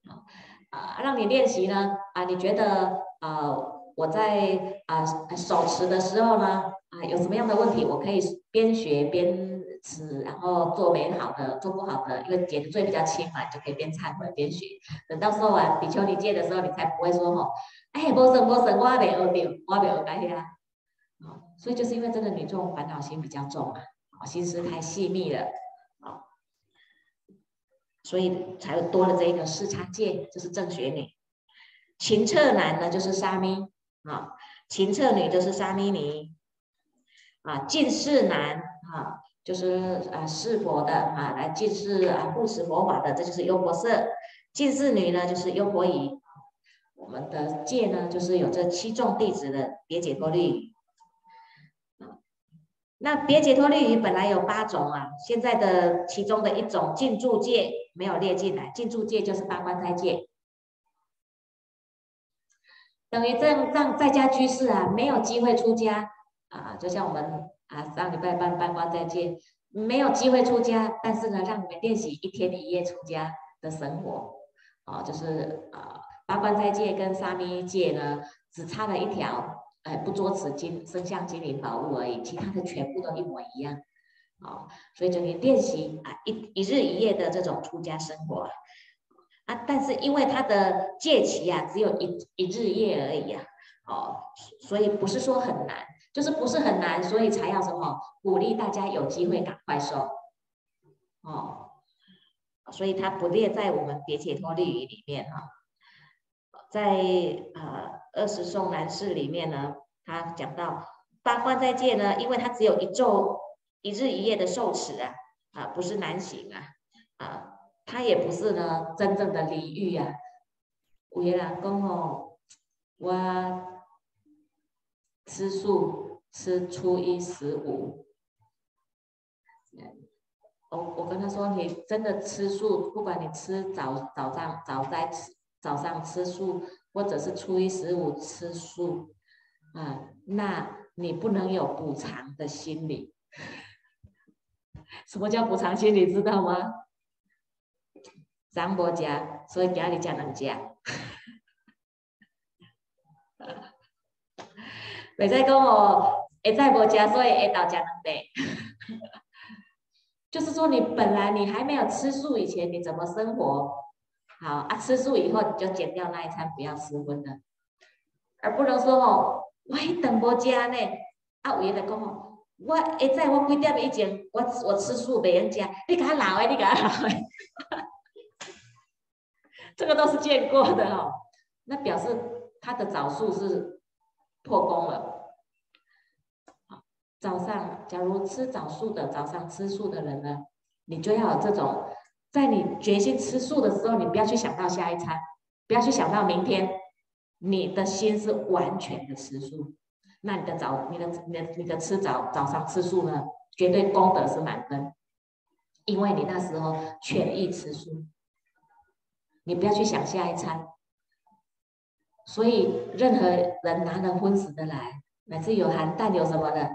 好啊，让你练习呢啊，你觉得啊，我在啊手持的时候呢，有什么样的问题，我可以边学边。吃，然后做美好的，做不好的，因为减的罪比较轻嘛，就可以边忏悔边学。等到说完比丘尼戒的时候，你才不会说吼，哎，波神波神，我没学到，我没学到呀。啊，所以就是因为这个女众烦恼心比较重嘛，心思太细密了，啊，所以才多了这一个视差戒，就是正学女。情测男呢，就是沙弥啊，情测女就是沙弥尼啊，近视男啊，就是啊世佛的啊，来近视啊护持佛法的，这就是优婆塞。近视女呢，就是优婆夷。我们的戒呢，就是有这七众弟子的别解脱律。那别解脱律仪本来有八种啊，现在的其中的一种进住戒没有列进来，进住戒就是八关斋戒，等于这样让在家居士啊没有机会出家啊，就像我们啊上礼拜办八关斋戒，没有机会出家，但是呢让你们练习一天一夜出家的生活，啊，就是啊八关斋戒跟沙弥戒呢只差了一条。哎，不捉此金生像金银宝物而已，其他的全部都一模一样，啊，所以就你练习啊一一日一夜的这种出家生活，啊，但是因为他的戒期啊只有一一日夜而已啊，哦，所以不是说很难，就是不是很难，所以才要什么鼓励大家有机会赶快收，哦，所以它不列在我们别解脱律语里面哈。在呃二十颂男士里面呢，他讲到八关斋戒呢，因为他只有一昼一日一夜的受持啊，啊不是难行啊，啊他也不是呢真正的离欲啊。有的人讲哦，我吃素吃初一十五，我我跟他说，你真的吃素，不管你吃早早上早在吃。早上吃素，或者是初一十五吃素，啊，那你不能有补偿的心理。<laughs> 什么叫补偿心理？知道吗？张伯家，所以家里家人家。<laughs> 未使讲哦，会在无家，所以会到家能得。<laughs> 就是说，你本来你还没有吃素以前，你怎么生活？好啊，吃素以后你就减掉那一餐，不要吃荤的，而不能说哦，我一顿无食呢。啊，有人讲哦，我一在我几点以前，我我吃素没人食，你给他老诶，你给他老诶，<laughs> 这个都是见过的哦。那表示他的早数是破功了。早上假如吃早素的，早上吃素的人呢，你就要有这种。在你决心吃素的时候，你不要去想到下一餐，不要去想到明天，你的心是完全的吃素。那你的早，你的、你的、你的吃早早上吃素呢，绝对功德是满分，因为你那时候全意吃素。你不要去想下一餐。所以任何人拿了荤食的来，乃至有含蛋有什么的，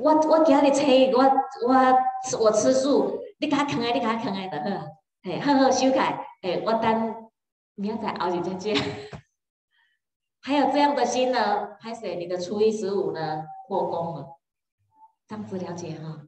我我今日初我我我吃素。你给他啃诶，你给他啃诶，就好啊！嘿，好好修改，嘿，我等明仔后日再见。<laughs> 还有这样的心呢？拍谁？你的初一十五呢？破功了，这样子了解哈？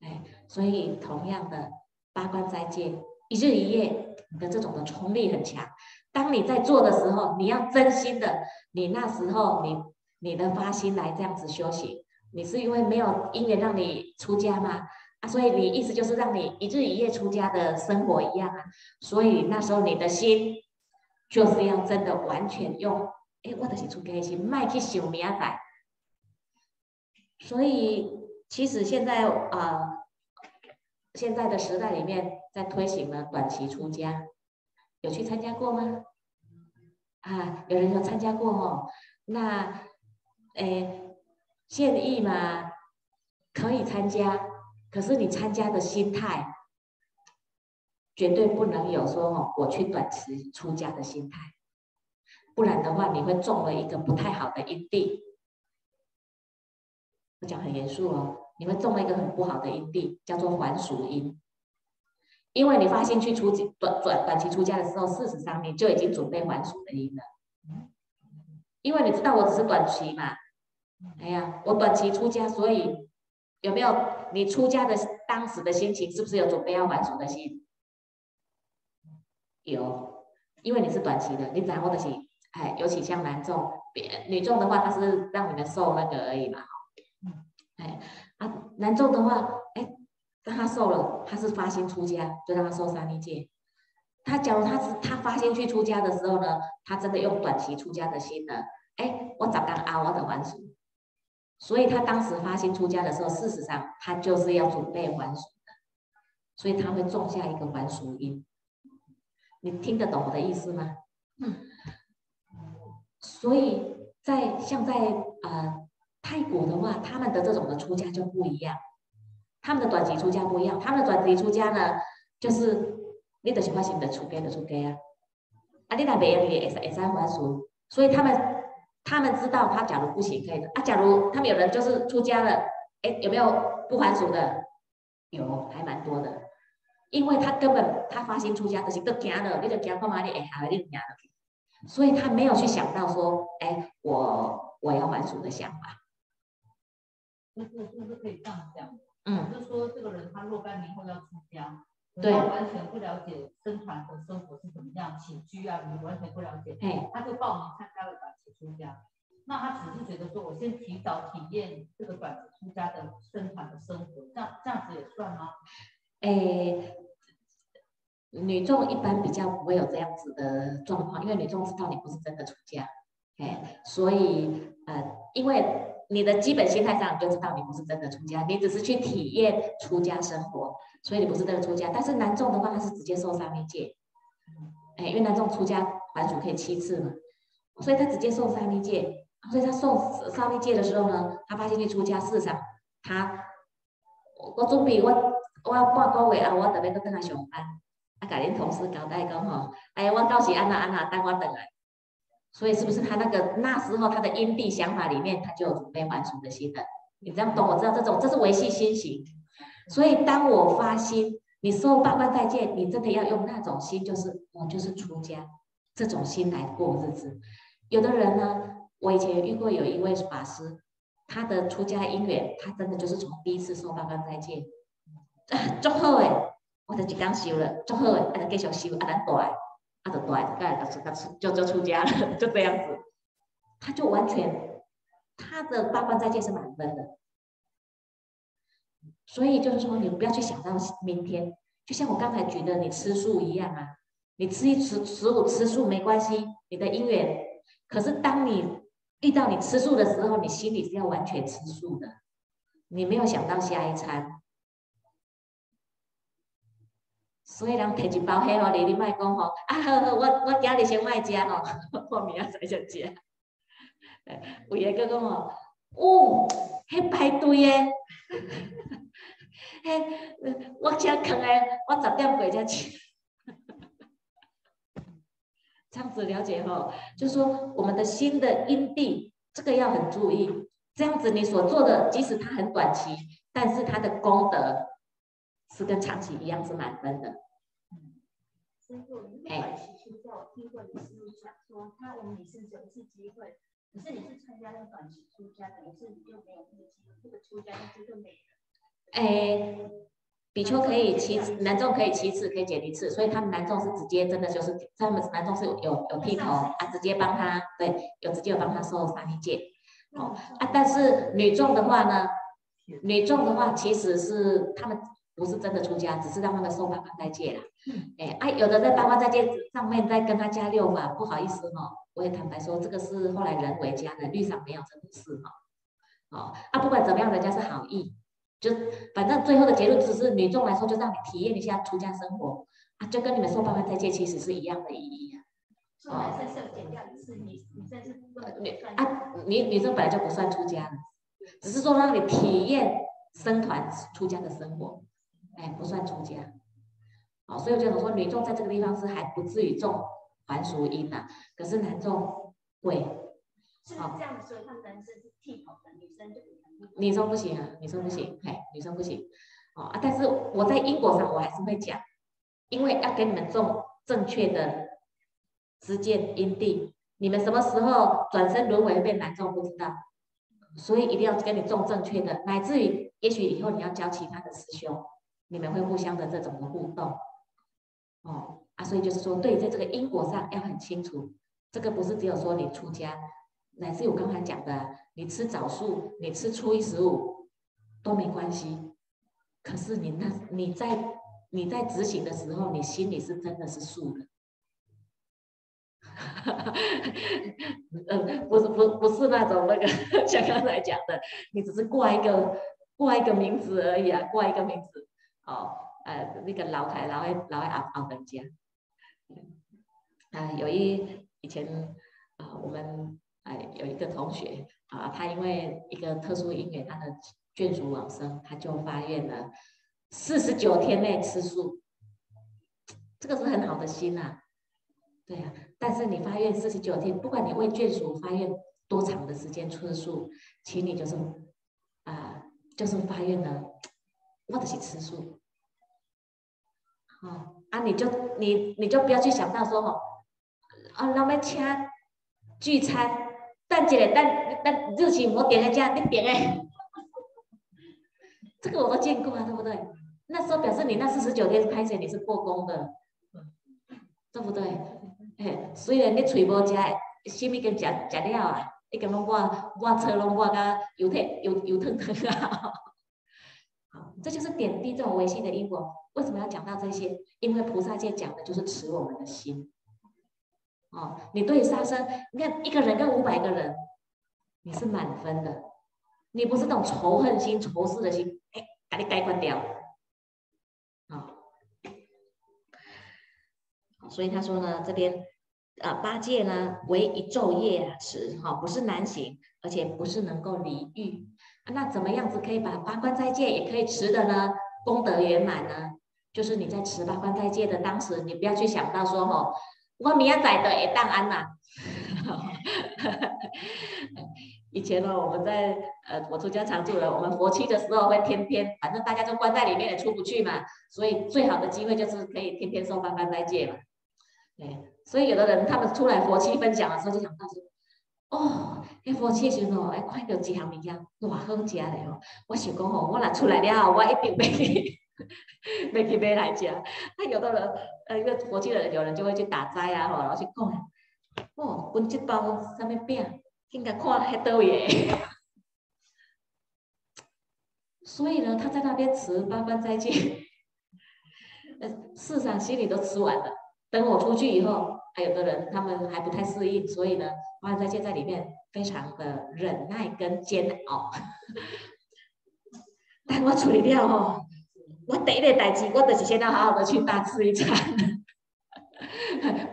哎，所以同样的八关斋戒，一日一夜，你的这种的冲力很强。当你在做的时候，你要真心的，你那时候你你的发心来这样子修行，你是因为没有因缘让你出家吗？啊所以你意思就是让你一日一夜出家的生活一样啊，所以那时候你的心就是要真的完全用，哎，我的是出家心，卖去想明仔。所以其实现在啊，现在的时代里面在推行了短期出家，有去参加过吗？啊，有人有参加过哦。那，哎，建议嘛，可以参加。可是你参加的心态，绝对不能有说哦，我去短期出家的心态，不然的话你会中了一个不太好的因地。我讲很严肃哦，你会中了一个很不好的因地，叫做还俗因。因为你发心去出短短短期出家的时候，事实上你就已经准备还俗的因了。因为你知道我只是短期嘛，哎呀，我短期出家，所以。有没有你出家的当时的心情？是不是有准备要还俗的心？有，因为你是短期的，你掌握得起。哎，尤其像男众，别女众的话，他是让你们受那个而已嘛。哎，啊，男众的话，哎，当他受了，他是发心出家，就让他受三利戒。他假如他是他发心去出家的时候呢，他真的用短期出家的心呢，哎，我早刚啊，我的还俗。所以他当时发心出家的时候，事实上他就是要准备还俗的，所以他会种下一个还俗因。你听得懂我的意思吗？嗯。所以在像在呃泰国的话，他们的这种的出家就不一样，他们的短期出家不一样，他们的短期出家呢，就是你的是发心的出家的出家啊，啊你那边也也也在还俗，所以他们。他们知道，他假如不行可以的啊。假如他们有人就是出家了，哎，有没有不还俗的？有，还蛮多的。因为他根本他发心出家，就是都惊了，你就惊干嘛？你哎，还你惊了，所以他没有去想到说，哎，我我要还俗的想法。就是是不是可以这样讲？嗯，就是说这个人他若干年后要出家，对，完全不了解生团的生活是怎么样，起居啊，你完全不了解，哎，他就报名参加了短期。出家，那他只是觉得说，我先提早体验这个短期出家的生团的生活，这样这样子也算吗？哎，女众一般比较不会有这样子的状况，因为女众知道你不是真的出家，哎，所以呃，因为你的基本心态上就知道你不是真的出家，你只是去体验出家生活，所以你不是真的出家。但是男众的话，他是直接受三昧戒，哎，因为男众出家还俗可以七次嘛。所以他直接受三利戒，所以他受三利戒的时候呢，他发现去出家市场，他我准备我我半个月啊，我特别都跟他上班，啊，改天同事交代讲吼，哎，我到时安娜安娜等我等来，所以是不是他那个那时候他的因地想法里面，他就有准备还俗的心的？你这样懂？我知道这种这是维系心行，所以当我发心，你受八关再见，你真的要用那种心，就是我就是出家这种心来过日子。有的人呢，我以前遇过有一位法师，他的出家因缘，他真的就是从第一次受八关斋戒，足好诶，我就一刚修了，足好诶，啊，就继续修，啊，咱大，啊，就大，个就就就就出家了，<laughs> 就这样子，他就完全他的八关再见是满分的，所以就是说，你不要去想到明天，就像我刚才举的你吃素一样啊，你吃一吃十五吃素没关系，你的因缘。可是，当你遇到你吃素的时候，你心里是要完全吃素的，你没有想到下一餐。所以人摕一包黑互你，你卖讲吼，啊好好，我我今日先莫食吼，<laughs> 我明仔载才食。<laughs> 为个讲吼，哦，迄排队诶，<laughs> 迄我遮坑诶，我十点过才去。<laughs> 这样子了解哈，就是说我们的心的因地，这个要很注意。这样子你所做的，即使它很短期，但是它的功德是跟长期一样是满分的。嗯，师傅，短期出家，我听过你师傅讲说，他我们你是有一次机会，可是你是参加那个短期出家等于是又没有那个机会，这个出家就就没了。哎。比丘可以七次，男众可以七次，可以减一次，所以他们男众是直接真的就是，他们男众是有有有剃头啊，直接帮他，对，有直接有帮他收三利戒，哦啊，但是女众的话呢，女众的话其实是他们不是真的出家，只是让他们收八关斋戒啦，哎啊，有的在八关斋戒上面再跟他加六法，不好意思哈，我也坦白说，这个是后来人为加的，律上没有这回事哈，哦啊，不管怎么样，人家是好意。就反正最后的结论只是女众来说，就让你体验一下出家生活啊，就跟你们说八关斋戒其实是一样的意义啊。哦，女生减掉一次，女女生是女啊，女女生本来就不算出家，只是说让你体验僧团出家的生活，哎，不算出家。哦，所以我就说女众在这个地方是还不至于重还俗因呐，可是男众会。是这样子说，他们是剃头的，女生就不。女生不行啊，女生不行，嘿，女生不行，哦啊，但是我在因果上我还是会讲，因为要给你们种正确的知见因地，你们什么时候转身轮回变男众不知道，所以一定要给你种正确的，乃至于也许以后你要教其他的师兄，你们会互相的这种的互动，哦啊，所以就是说，对，在这个因果上要很清楚，这个不是只有说你出家。乃至我刚才讲的，你吃早素，你吃初一十五，都没关系。可是你那你在你在执行的时候，你心里是真的是素的。嗯，<laughs> 不是不不是那种那个像刚才讲的，你只是挂一个挂一个名字而已啊，挂一个名字。哦，呃，那个老太老爱老爱熬熬人家。啊，有一以前啊，我们哎有一个同学啊，他因为一个特殊因缘，他的眷属往生，他就发愿了四十九天内吃素，这个是很好的心呐。对呀，但是你发愿四十九天，不管你为眷属发愿多长的时间吃素，请你就是啊，就是发愿呢，我就是吃素。啊啊，你就你你就不要去想到说哦，啊，那么请聚餐，等一下，等等日期我点在家，你点哎，<laughs> 这个我都见过啊，对不对？那时候表示你那四十九天开始你是过功的，对不对？哎，虽然你嘴无食，什么跟食食了啊，你讲拢我我车拢我甲油退油油腾腾啊，这就是点滴这种微细的因果。为什么要讲到这些？因为菩萨界讲的就是持我们的心。哦，你对杀生，你看一个人跟五百个人，你是满分的。你不是那种仇恨心、仇视的心，哎，把你改关掉。好，所以他说呢，这边啊八戒呢为一昼夜持，哈，不是难行，而且不是能够离欲。那怎么样子可以把八关斋戒也可以持的呢？功德圆满呢？就是你在持八关斋戒的当时，你不要去想到说吼，我明仔载的也当安呐。<laughs> 以前呢，我们在呃，我出家常住了，我们佛期的时候会天天，反正大家都关在里面也出不去嘛，所以最好的机会就是可以天天受八关斋戒嘛。对，所以有的人他们出来佛期分享的时候就想到说，哦，那佛期时候哎，看到几项物件偌好食嘞哦，我想讲吼，我若出来了，我一定要。<laughs> 没去买来吃，那有的人，呃，一个佛系的，有人就会去打斋啊，吼，然后去讲，哦，滚一包什么饼，应该看喺倒位。<laughs> 所以呢，他在那边吃八关斋戒，呃，<laughs> 市场心里都吃完了。等我出去以后，还有的人他们还不太适应，所以呢，八关斋戒在里面非常的忍耐跟煎熬。但我处理掉哦。我第一个代志，我就是先要好好的去大吃一餐，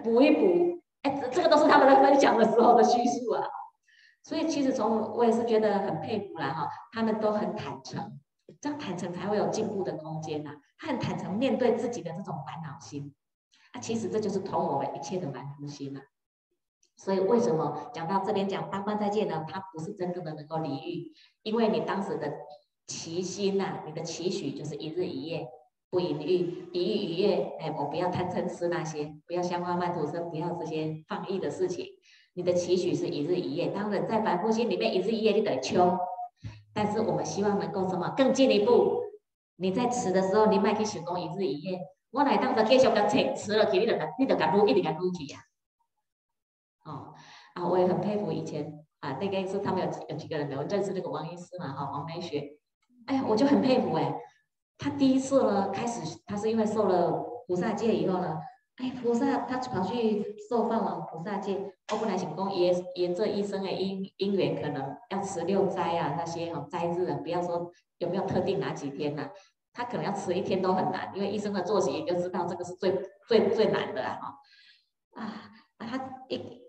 补一补。哎，这这个都是他们在分享的时候的叙述啊。所以其实从我也是觉得很佩服啦哈，他们都很坦诚，这样坦诚才会有进步的空间呐。他很坦诚面对自己的这种烦恼心，啊，其实这就是同我们一切的满足心呐。所以为什么讲到这边讲八关再见呢？他不是真正的能够离欲，因为你当时的。其心呐，你的期许就是一日一夜不淫欲，一日一夜，哎，我不要贪嗔痴那些，不要香花曼陀生，不要这些放逸的事情。你的期许是一日一夜，当然在凡夫心里面，一日一夜你得秋。但是我们希望能够什么更进一步？你在吃的时候，你卖去想讲一日一夜，我来当着继续跟吃吃了去，你就你就甲撸一直甲撸去呀。哦，啊，我也很佩服以前啊，那个是他们有有几个人有认识那个王医师嘛，哈，王美雪。哎呀，我就很佩服哎，他第一次呢开始，他是因为受了菩萨戒以后呢，哎，菩萨他跑去受饭王菩萨戒，我本来想讲沿沿着一生的因因缘，可能要持六斋啊那些哈斋日啊，不要说有没有特定哪几天呐，他可能要持一天都很难，因为医生的作息也就知道这个是最最最难的哈，啊啊他一一，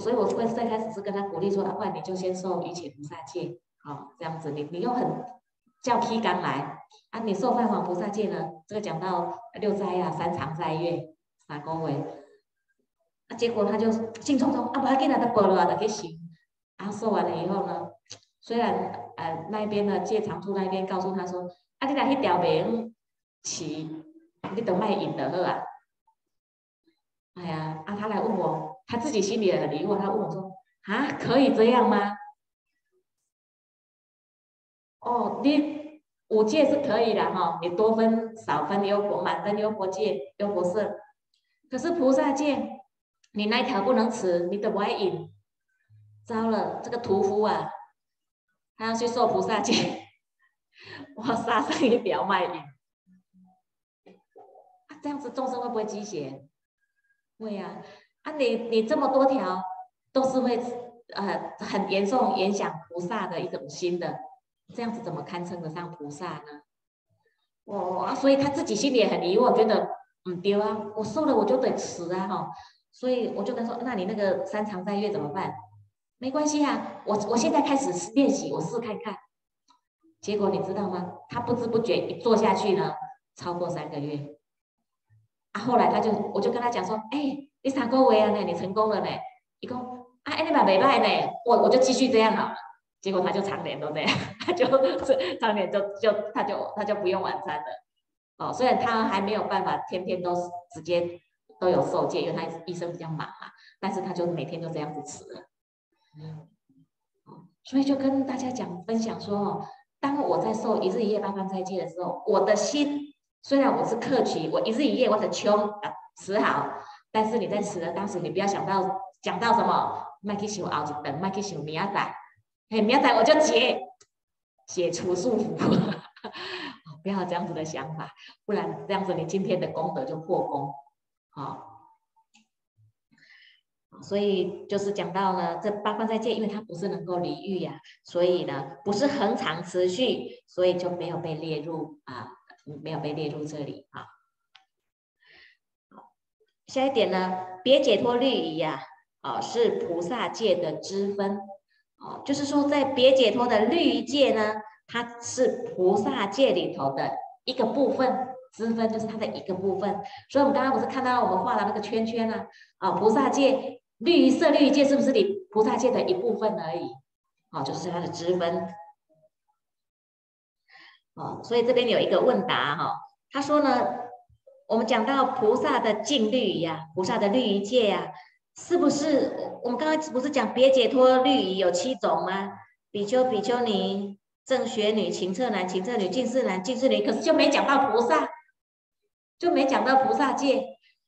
所以我会最开始是跟他鼓励说，不然你就先受一切菩萨戒，好这样子，你你又很。叫批刚来啊！你受饭王菩萨戒呢？这个讲到六斋啊，三长斋月，三个月。啊，结果他就兴冲冲啊，把他给他的报了啊，就去行。啊受完了以后呢，虽然呃那边的戒长处那边告诉他说，啊，你来去条名起，你等卖引的好啊。哎呀，啊他来问我，他自己心里也很疑惑，他问我说，啊，可以这样吗？哦，你五戒是可以的哈，你多分少分你又不，满分又不戒有佛色。可是菩萨戒，你那条不能吃，你的不爱引。糟了，这个屠夫啊，他要去受菩萨戒，<laughs> 我杀生也表卖淫。这样子众生会不会积血？会呀。啊，你你这么多条都是会呃很严重影响菩萨的一种心的，这样子怎么堪称得上菩萨呢？我哦，所以他自己心里也很疑惑，觉得嗯丢啊，我瘦了我就得吃啊哈，所以我就跟他说，那你那个三长三月怎么办？没关系啊，我我现在开始练习，我试看看。结果你知道吗？他不知不觉一做下去呢，超过三个月。啊，后来他就我就跟他讲说，哎。你三个月呢？你成功了呢？一共啊，哎，你蛮没败呢。我我就继续这样了。结果他就常年都这样，<laughs> 他就是 <laughs> 常年就就他就他就不用晚餐了。哦，虽然他还没有办法天天都直接都有受戒，因为他医生比较忙嘛，但是他就每天都这样子吃了。所以就跟大家讲分享说哦，当我在受一日一夜八关斋戒的时候，我的心虽然我是客气，我一日一夜我很穷啊，吃好。但是你在死的当时，你不要想到讲到什么麦克修熬一顿，麦克修米亚仔，哎米亚仔我就解解除束缚，<laughs> 不要这样子的想法，不然这样子你今天的功德就破功，好，所以就是讲到呢，这八关斋戒，因为它不是能够离欲呀，所以呢不是恒常持续，所以就没有被列入啊，没有被列入这里啊。下一点呢，别解脱律仪呀，啊，是菩萨界的支分，哦，就是说在别解脱的律仪界呢，它是菩萨界里头的一个部分，支分就是它的一个部分。所以，我们刚刚不是看到我们画的那个圈圈呢？啊，菩萨界律仪色律仪界是不是你菩萨界的一部分而已？啊，就是它的支分。哦，所以这边有一个问答哈，他说呢。我们讲到菩萨的净律仪呀，菩萨的律仪戒呀，是不是？我们刚刚不是讲别解脱律仪有七种吗？比丘、比丘尼、正学女、情色男、情色女、净士男、净士女，可是就没讲到菩萨，就没讲到菩萨戒，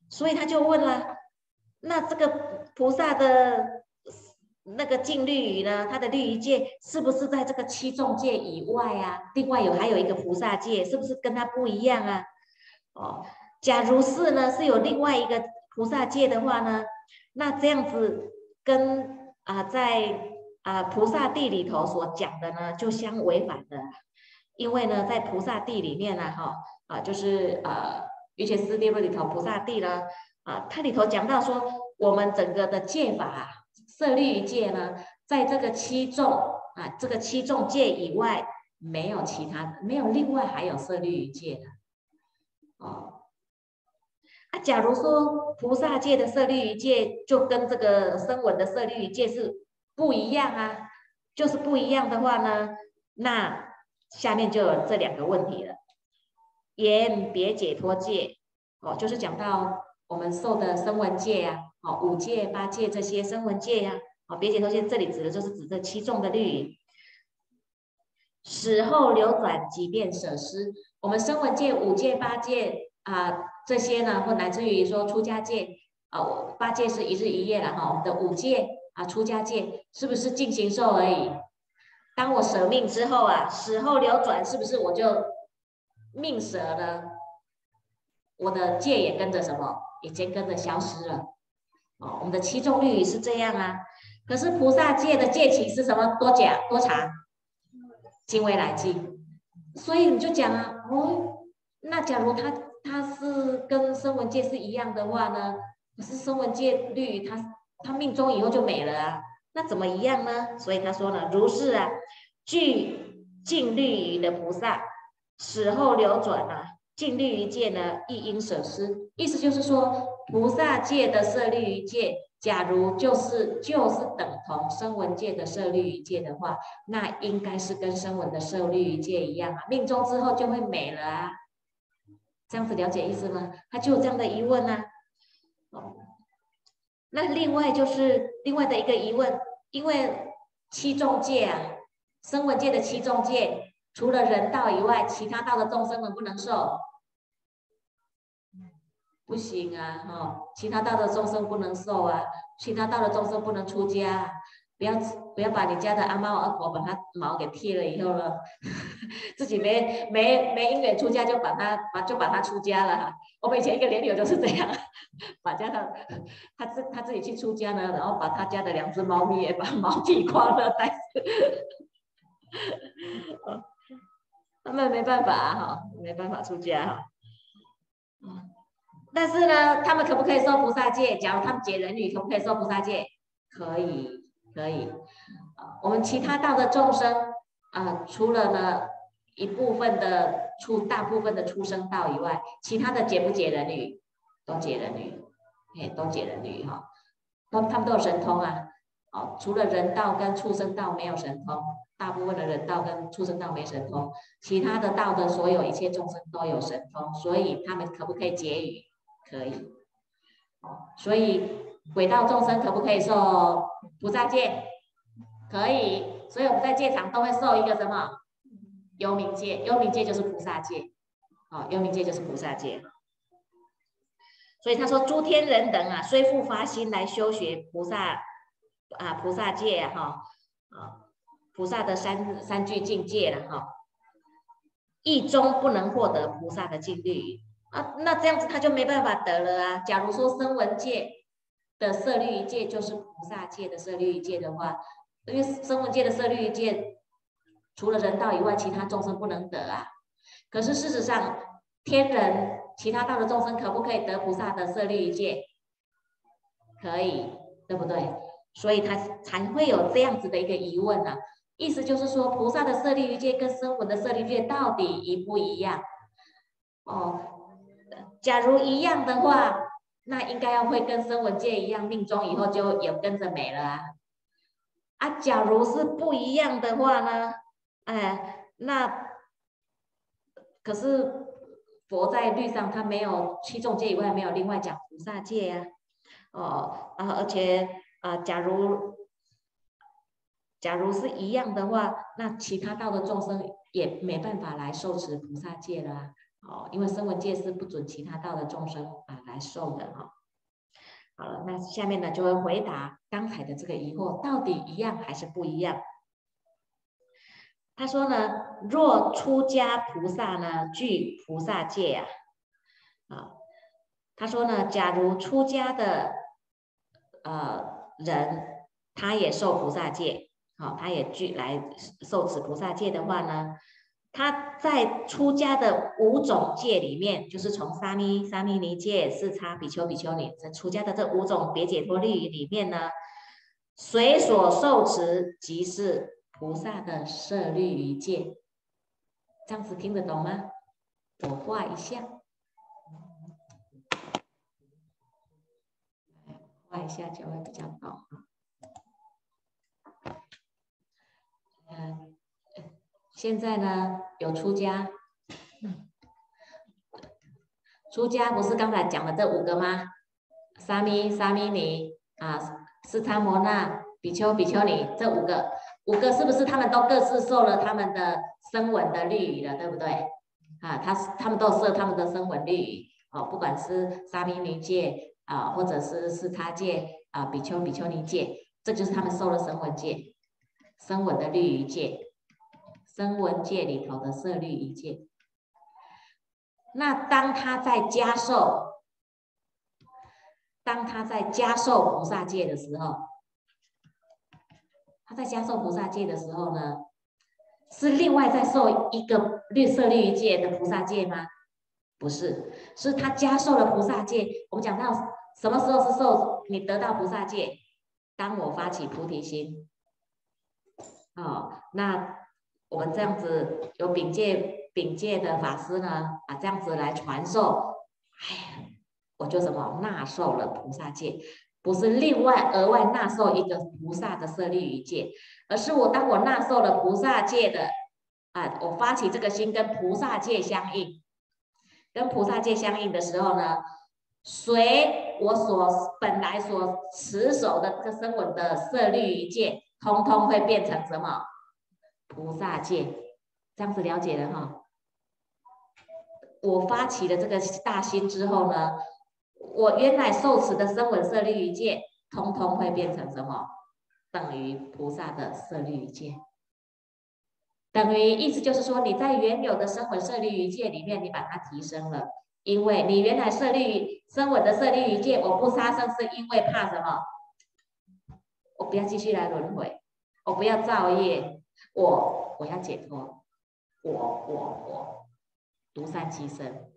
所以他就问了：那这个菩萨的那个净律仪呢？他的律仪戒是不是在这个七众戒以外啊？另外有还有一个菩萨戒，是不是跟他不一样啊？哦。假如是呢，是有另外一个菩萨戒的话呢，那这样子跟啊在啊菩萨地里头所讲的呢，就相违反的。因为呢，在菩萨地里面呢，哈啊就是呃，瑜伽师地里头菩萨地呢，啊它里头讲到说，我们整个的戒法色律戒呢，在这个七众啊这个七众戒以外，没有其他，没有另外还有色律戒的，啊，假如说菩萨界的色律界就跟这个声闻的色律界是不一样啊，就是不一样的话呢，那下面就有这两个问题了。言别解脱戒，哦，就是讲到我们受的声闻戒呀，哦，五戒、八戒这些声闻戒呀，哦，别解脱戒这里指的就是指这七众的律。死后流转即便舍失，我们声闻戒、五戒、八戒啊。这些呢，或乃至于说出家戒，啊，八戒是一日一夜了哈，我们的五戒啊，出家戒是不是进行受而已？当我舍命之后啊，死后流转，是不是我就命舍了？我的戒也跟着什么？已经跟着消失了。哦，我们的七众律是这样啊。可是菩萨戒的戒期是什么？多假多长？经未来记。所以你就讲啊，哦，那假如他。他是跟声闻界是一样的话呢，可是声闻界律他他命中以后就没了啊，那怎么一样呢？所以他说呢，如是啊，具净律仪的菩萨死后流转啊，净律仪界呢亦应舍施。意思就是说，菩萨界的色律仪界，假如就是就是等同声闻界的色律仪界的话，那应该是跟声闻的色律仪界一样啊，命中之后就会没了啊。这样子了解意思吗？他就有这样的疑问呢。哦，那另外就是另外的一个疑问，因为七众戒啊，声闻界的七众戒，除了人道以外，其他道的众生能不能受。不行啊，哈，其他道的众生不能受啊，其他道的众生不能出家。不要不要把你家的阿猫阿狗把它毛给剃了以后呢，<laughs> 自己没没没姻缘出家就把它把就把它出家了。我们以前一个莲友就是这样，<laughs> 把家的他自他自己去出家呢，然后把他家的两只猫咪也把毛剃光了，<laughs> 但是他们没办法哈，没办法出家哈。但是呢，他们可不可以受菩萨戒？假如他们解人女，可不可以受菩萨戒？可以。可以，我们其他道的众生啊，除了呢一部分的出大部分的出生道以外，其他的解不解人语，都解人语，哎，都解人语哈，都他们都有神通啊，哦，除了人道跟畜生道没有神通，大部分的人道跟畜生道没神通，其他的道的所有一切众生都有神通，所以他们可不可以解语？可以，所以。鬼道众生可不可以受菩萨戒？可以，所以我们在戒场都会受一个什么？幽冥戒，幽冥戒就是菩萨戒，好，幽冥戒就是菩萨戒。所以他说，诸天人等啊，虽复发心来修学菩萨啊，菩萨戒哈，啊，菩萨的三三句境界了哈，一中不能获得菩萨的境律啊，那这样子他就没办法得了啊。假如说声闻戒。的色律一界就是菩萨界的色律一界的话，因为声闻界的色律一界除了人道以外，其他众生不能得啊。可是事实上，天人其他道的众生可不可以得菩萨的色律一界？可以，对不对？所以他才会有这样子的一个疑问呢。意思就是说，菩萨的色律一界跟声闻的色律界到底一不一样？哦，假如一样的话。那应该要会跟声闻界一样，命中以后就也跟着没了啊！啊，假如是不一样的话呢？哎，那可是佛在律上他没有七众界以外没有另外讲菩萨界呀，哦啊，而且啊，假如假如是一样的话，那其他道的众生也没办法来受持菩萨戒了啊。哦，因为声闻界是不准其他道的众生啊来受的哈。好了，那下面呢就会回答刚才的这个疑惑，到底一样还是不一样？他说呢，若出家菩萨呢具菩萨戒呀，啊，他说呢，假如出家的呃人他也受菩萨戒，好，他也具来受此菩萨戒的话呢？他在出家的五种戒里面，就是从沙弥、沙弥尼戒、四叉、比丘、比丘尼，在出家的这五种别解脱律里面呢，随所受持即是菩萨的舍律仪戒。这样子听得懂吗？我画一下，画一下就会比较懂。嗯。现在呢，有出家，出家不是刚才讲的这五个吗？沙弥、沙弥尼啊，斯他摩那、比丘、比丘尼这五个，五个是不是他们都各自受了他们的声闻的律仪了，对不对？啊，他他们都受他们的声闻律仪，哦，不管是沙弥尼戒啊，或者是斯他戒啊，比丘、比丘尼戒，这就是他们受了声闻戒，声闻的律仪戒。声闻界里头的色律一界，那当他在加受，当他在加受菩萨界的时候，他在加受菩萨界的时候呢，是另外再受一个绿色律一界的菩萨界吗？不是，是他加受了菩萨界。我们讲到什么时候是受你得到菩萨界？当我发起菩提心，哦，那。我们这样子有禀戒禀戒的法师呢，啊，这样子来传授，哎呀，我就什么纳受了菩萨戒，不是另外额外纳受一个菩萨的舍利于戒，而是我当我纳受了菩萨戒的，啊，我发起这个心跟菩萨戒相应，跟菩萨戒相应的时候呢，随我所本来所持守的这个声闻的舍利于戒，通通会变成什么？菩萨戒，这样子了解了哈。我发起了这个大心之后呢，我原来受持的声闻色律仪戒，通通会变成什么？等于菩萨的色律仪界。等于意思就是说，你在原有的声闻色律仪界里面，你把它提升了，因为你原来色律声闻的色律仪界，我不杀生是因为怕什么？我不要继续来轮回，我不要造业，我我要解脱，我我我独善其身。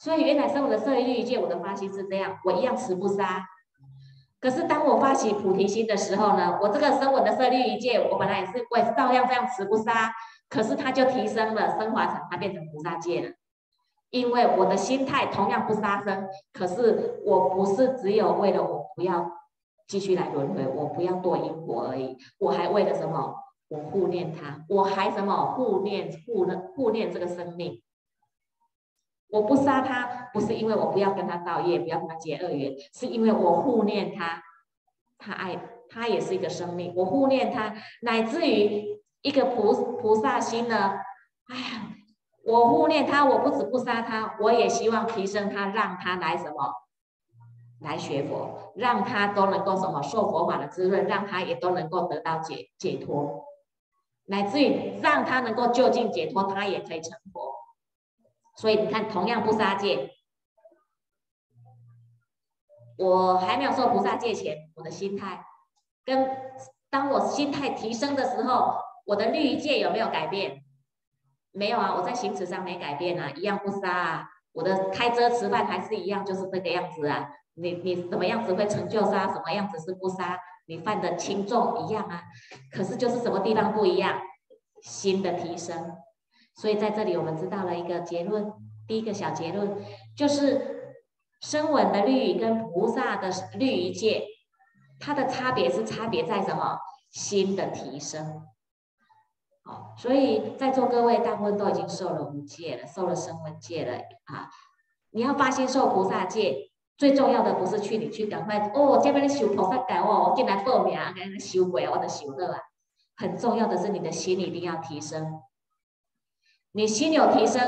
所以原来生我的色律仪界，我的发心是这样，我一样持不杀。可是当我发起菩提心的时候呢，我这个生我的色律仪界，我本来也是我也是照样这样持不杀，可是它就提升了升华成它变成菩萨界了。因为我的心态同样不杀生，可是我不是只有为了我不要继续来轮回，我不要堕因果而已，我还为了什么？我护念他，我还什么护念护护念这个生命。我不杀他，不是因为我不要跟他造业，不要跟他结恶缘，是因为我护念他，他爱他也是一个生命，我护念他，乃至于一个菩菩萨心呢，哎呀，我护念他，我不止不杀他，我也希望提升他，让他来什么，来学佛，让他都能够什么受佛法的滋润，让他也都能够得到解解脱，乃至于让他能够就近解脱，他也可以成佛。所以你看，同样不杀戒，我还没有说菩萨戒前，我的心态跟当我心态提升的时候，我的律仪戒有没有改变？没有啊，我在行持上没改变啊，一样不杀啊。我的开遮吃饭还是一样，就是这个样子啊。你你什么样子会成就杀？什么样子是不杀？你犯的轻重一样啊。可是就是什么地方不一样？心的提升。所以在这里，我们知道了一个结论。第一个小结论就是，声闻的律跟菩萨的律一界，它的差别是差别在什么？心的提升。好，所以在座各位大部分都已经受了五戒了，受了声闻戒了啊。你要发心受菩萨戒，最重要的不是去你去赶快哦，这边的修菩萨戒哦，进来报名啊，跟修鬼啊，我的修乐啊。很重要的是，你的心一定要提升。你心有提升，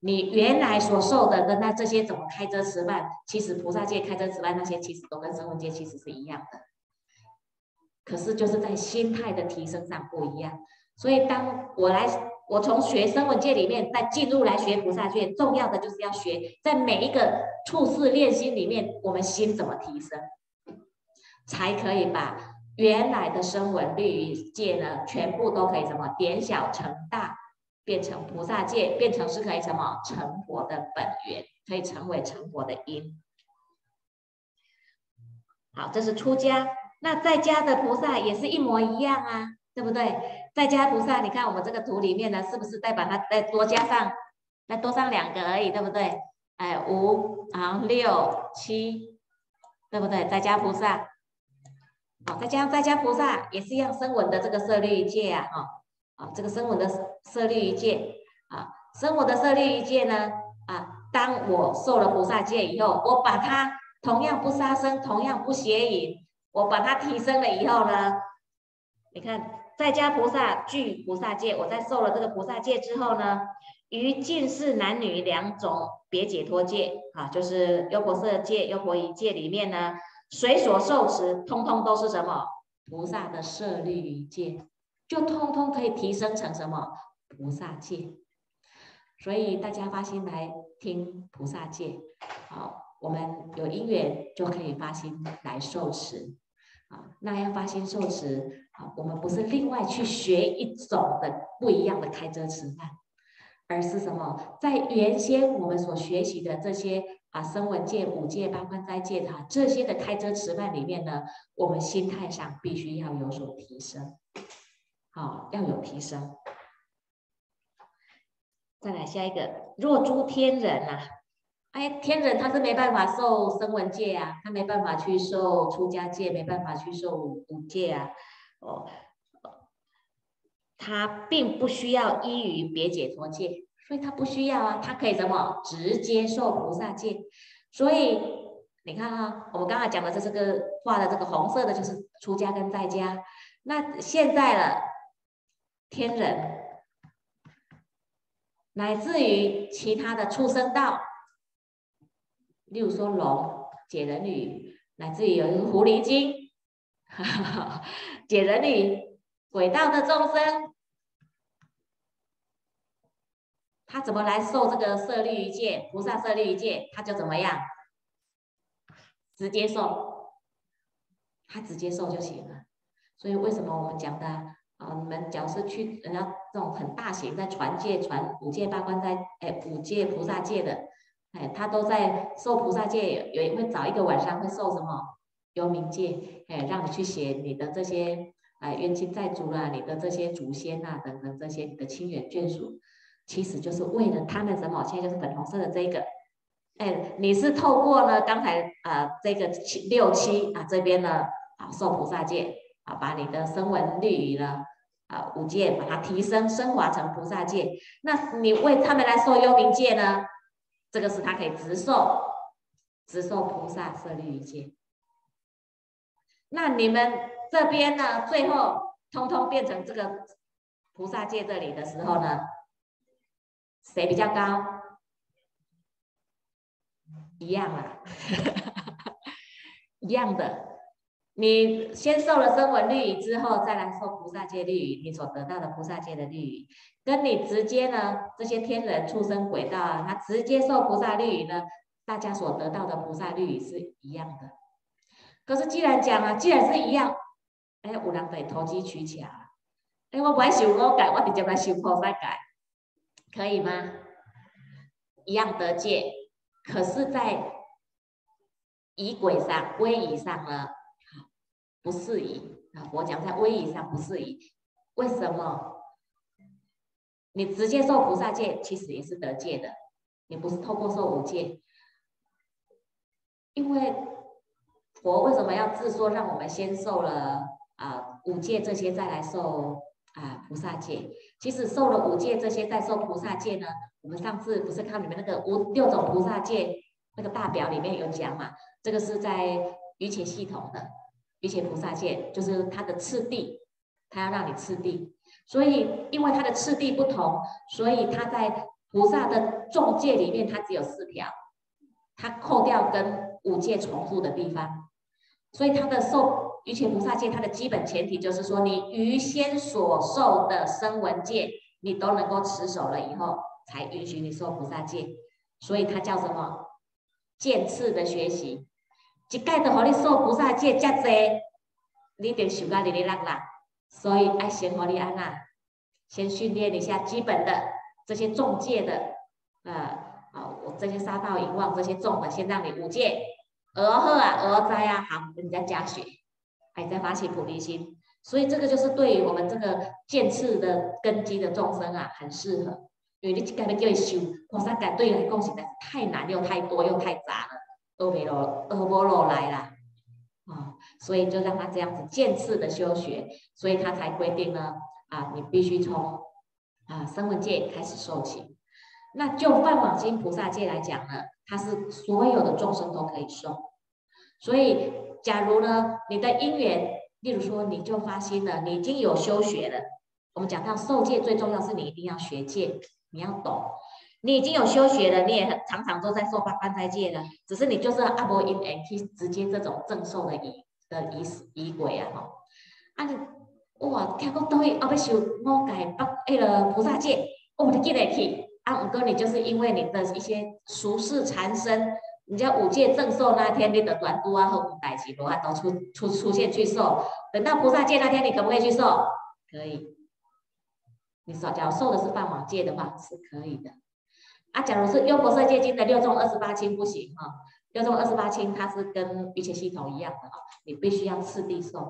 你原来所受的跟那这些怎么开遮持饭，其实菩萨界开遮持饭那些其实都跟声闻界其实是一样的，可是就是在心态的提升上不一样。所以当我来，我从学声闻界里面再进入来学菩萨界，重要的就是要学在每一个处事练心里面，我们心怎么提升，才可以把原来的声闻律仪界呢，全部都可以什么点小成大。变成菩萨界，变成是可以什么成佛的本源，可以成为成佛的因。好，这是出家。那在家的菩萨也是一模一样啊，对不对？在家菩萨，你看我们这个图里面呢，是不是再把它再多加上，再多上两个而已，对不对？哎，五啊六七，对不对？在家菩萨，好，再加上在家菩萨也是一样声闻的这个色律界啊，哈。啊，这个生我的色律一戒啊，生我的色律一戒呢啊，当我受了菩萨戒以后，我把它同样不杀生，同样不邪淫，我把它提升了以后呢，你看在家菩萨具菩萨戒，我在受了这个菩萨戒之后呢，于尽世男女两种别解脱戒啊，就是优婆塞戒、优婆夷戒里面呢，随所受持，通通都是什么？菩萨的色律戒。就通通可以提升成什么？菩萨戒，所以大家发心来听菩萨戒，好，我们有因缘就可以发心来受持，啊，那要发心受持，好，我们不是另外去学一种的不一样的开遮持饭，而是什么，在原先我们所学习的这些啊声闻界、五界、八关斋戒哈这些的开遮持饭里面呢，我们心态上必须要有所提升。好，要有提升。再来下一个，若诸天人呐，哎，天人他是没办法受声闻戒啊，他没办法去受出家戒，没办法去受五戒啊，哦，他并不需要依于别解脱戒，所以他不需要啊，他可以什么直接受菩萨戒。所以你看啊，我们刚才讲的这是个画的这个红色的，就是出家跟在家。那现在了。天人，乃至于其他的畜生道，例如说龙解人语，乃至于有一个狐狸精，<laughs> 解人里轨道的众生，他怎么来受这个舍利一戒？菩萨舍利一戒，他就怎么样？直接受，他直接受就行了。所以为什么我们讲的啊？你们假如是去人家这种很大型在传戒、传五戒八关在哎五戒菩萨戒的，哎，他都在受菩萨戒，有会早一个晚上会受什么幽冥戒，哎，让你去写你的这些啊冤亲债主啦，你的这些祖先呐等等这些你的亲缘眷属，其实就是为了他们什么？现在就是粉红色的这个。哎，你是透过呢刚才啊这个七六七啊这边呢啊受菩萨戒啊，把你的声闻律语呢啊五戒把它提升升华成菩萨戒，那你为他们来受幽冥戒呢，这个是他可以直受直受菩萨舍利戒。那你们这边呢最后通通变成这个菩萨界这里的时候呢，谁比较高？一样啊，<laughs> 一样的。你先受了声闻律仪之后，再来受菩萨戒律仪，你所得到的菩萨戒的律仪，跟你直接呢这些天人畜生轨道啊，他直接受菩萨律仪呢，大家所得到的菩萨律仪是一样的。可是既然讲啊，既然是一样，哎，有人得投机取巧，哎，我不爱修我改，我直接来修菩萨改，可以吗？一样得戒。可是，在仪轨上、威仪上呢，不适宜啊。我讲在威仪上不适宜，为什么？你直接受菩萨戒，其实也是得戒的，你不是透过受五戒。因为佛为什么要自说，让我们先受了啊五戒这些，再来受啊菩萨戒？其实受了五戒这些，再受菩萨戒呢？我们上次不是看里面那个五六种菩萨戒那个大表里面有讲嘛？这个是在余切系统的余切菩萨戒，就是它的次第，它要让你次第。所以因为它的次第不同，所以它在菩萨的众戒里面，它只有四条，它扣掉跟五戒重复的地方。所以它的受余切菩萨戒，它的基本前提就是说，你于先所受的声闻戒，你都能够持守了以后。才允许你受菩萨戒，所以它叫什么？渐次的学习，一盖的和你受菩萨戒加多，你得修到你的浪啦。所以爱先和你安那，先训练一下基本的这些重戒的，呃，啊，我这些杀盗淫妄这些重的，先让你五戒，而后啊，而在啊，好，人家加学，还在发起菩提心。所以这个就是对于我们这个渐次的根基的众生啊，很适合。因为你一家要叫伊修菩萨戒，对伊来讲实在是太难又太多又太杂，都没落，都无落来啦，啊，所以就让他这样子渐次的修学，所以他才规定呢，啊，你必须从啊声闻界开始受起。那就梵网经菩萨界来讲呢，它是所有的众生都可以受。所以，假如呢你的因缘，例如说你就发心了，你已经有修学了，我们讲到受戒最重要是你一定要学戒。你要懂，你已经有修学了，你也常常都在受八关斋戒了，只是你就是阿波因缘去直接这种正受的仪的仪仪轨啊吼，啊你哇，听讲都要阿要修五戒八那个菩萨戒，我你记得去，啊，五哥你就是因为你的一些俗世缠身，你叫五戒正受那天你的短度啊和五代起罗啊都出出出现去受，等到菩萨戒那天你可不可以去受？可以。你说，假如受的是半网戒的话，是可以的。啊，假如是优婆塞戒经的六众二十八轻不行哈，六众二十八轻它是跟一切系统一样的哈，你必须要次第受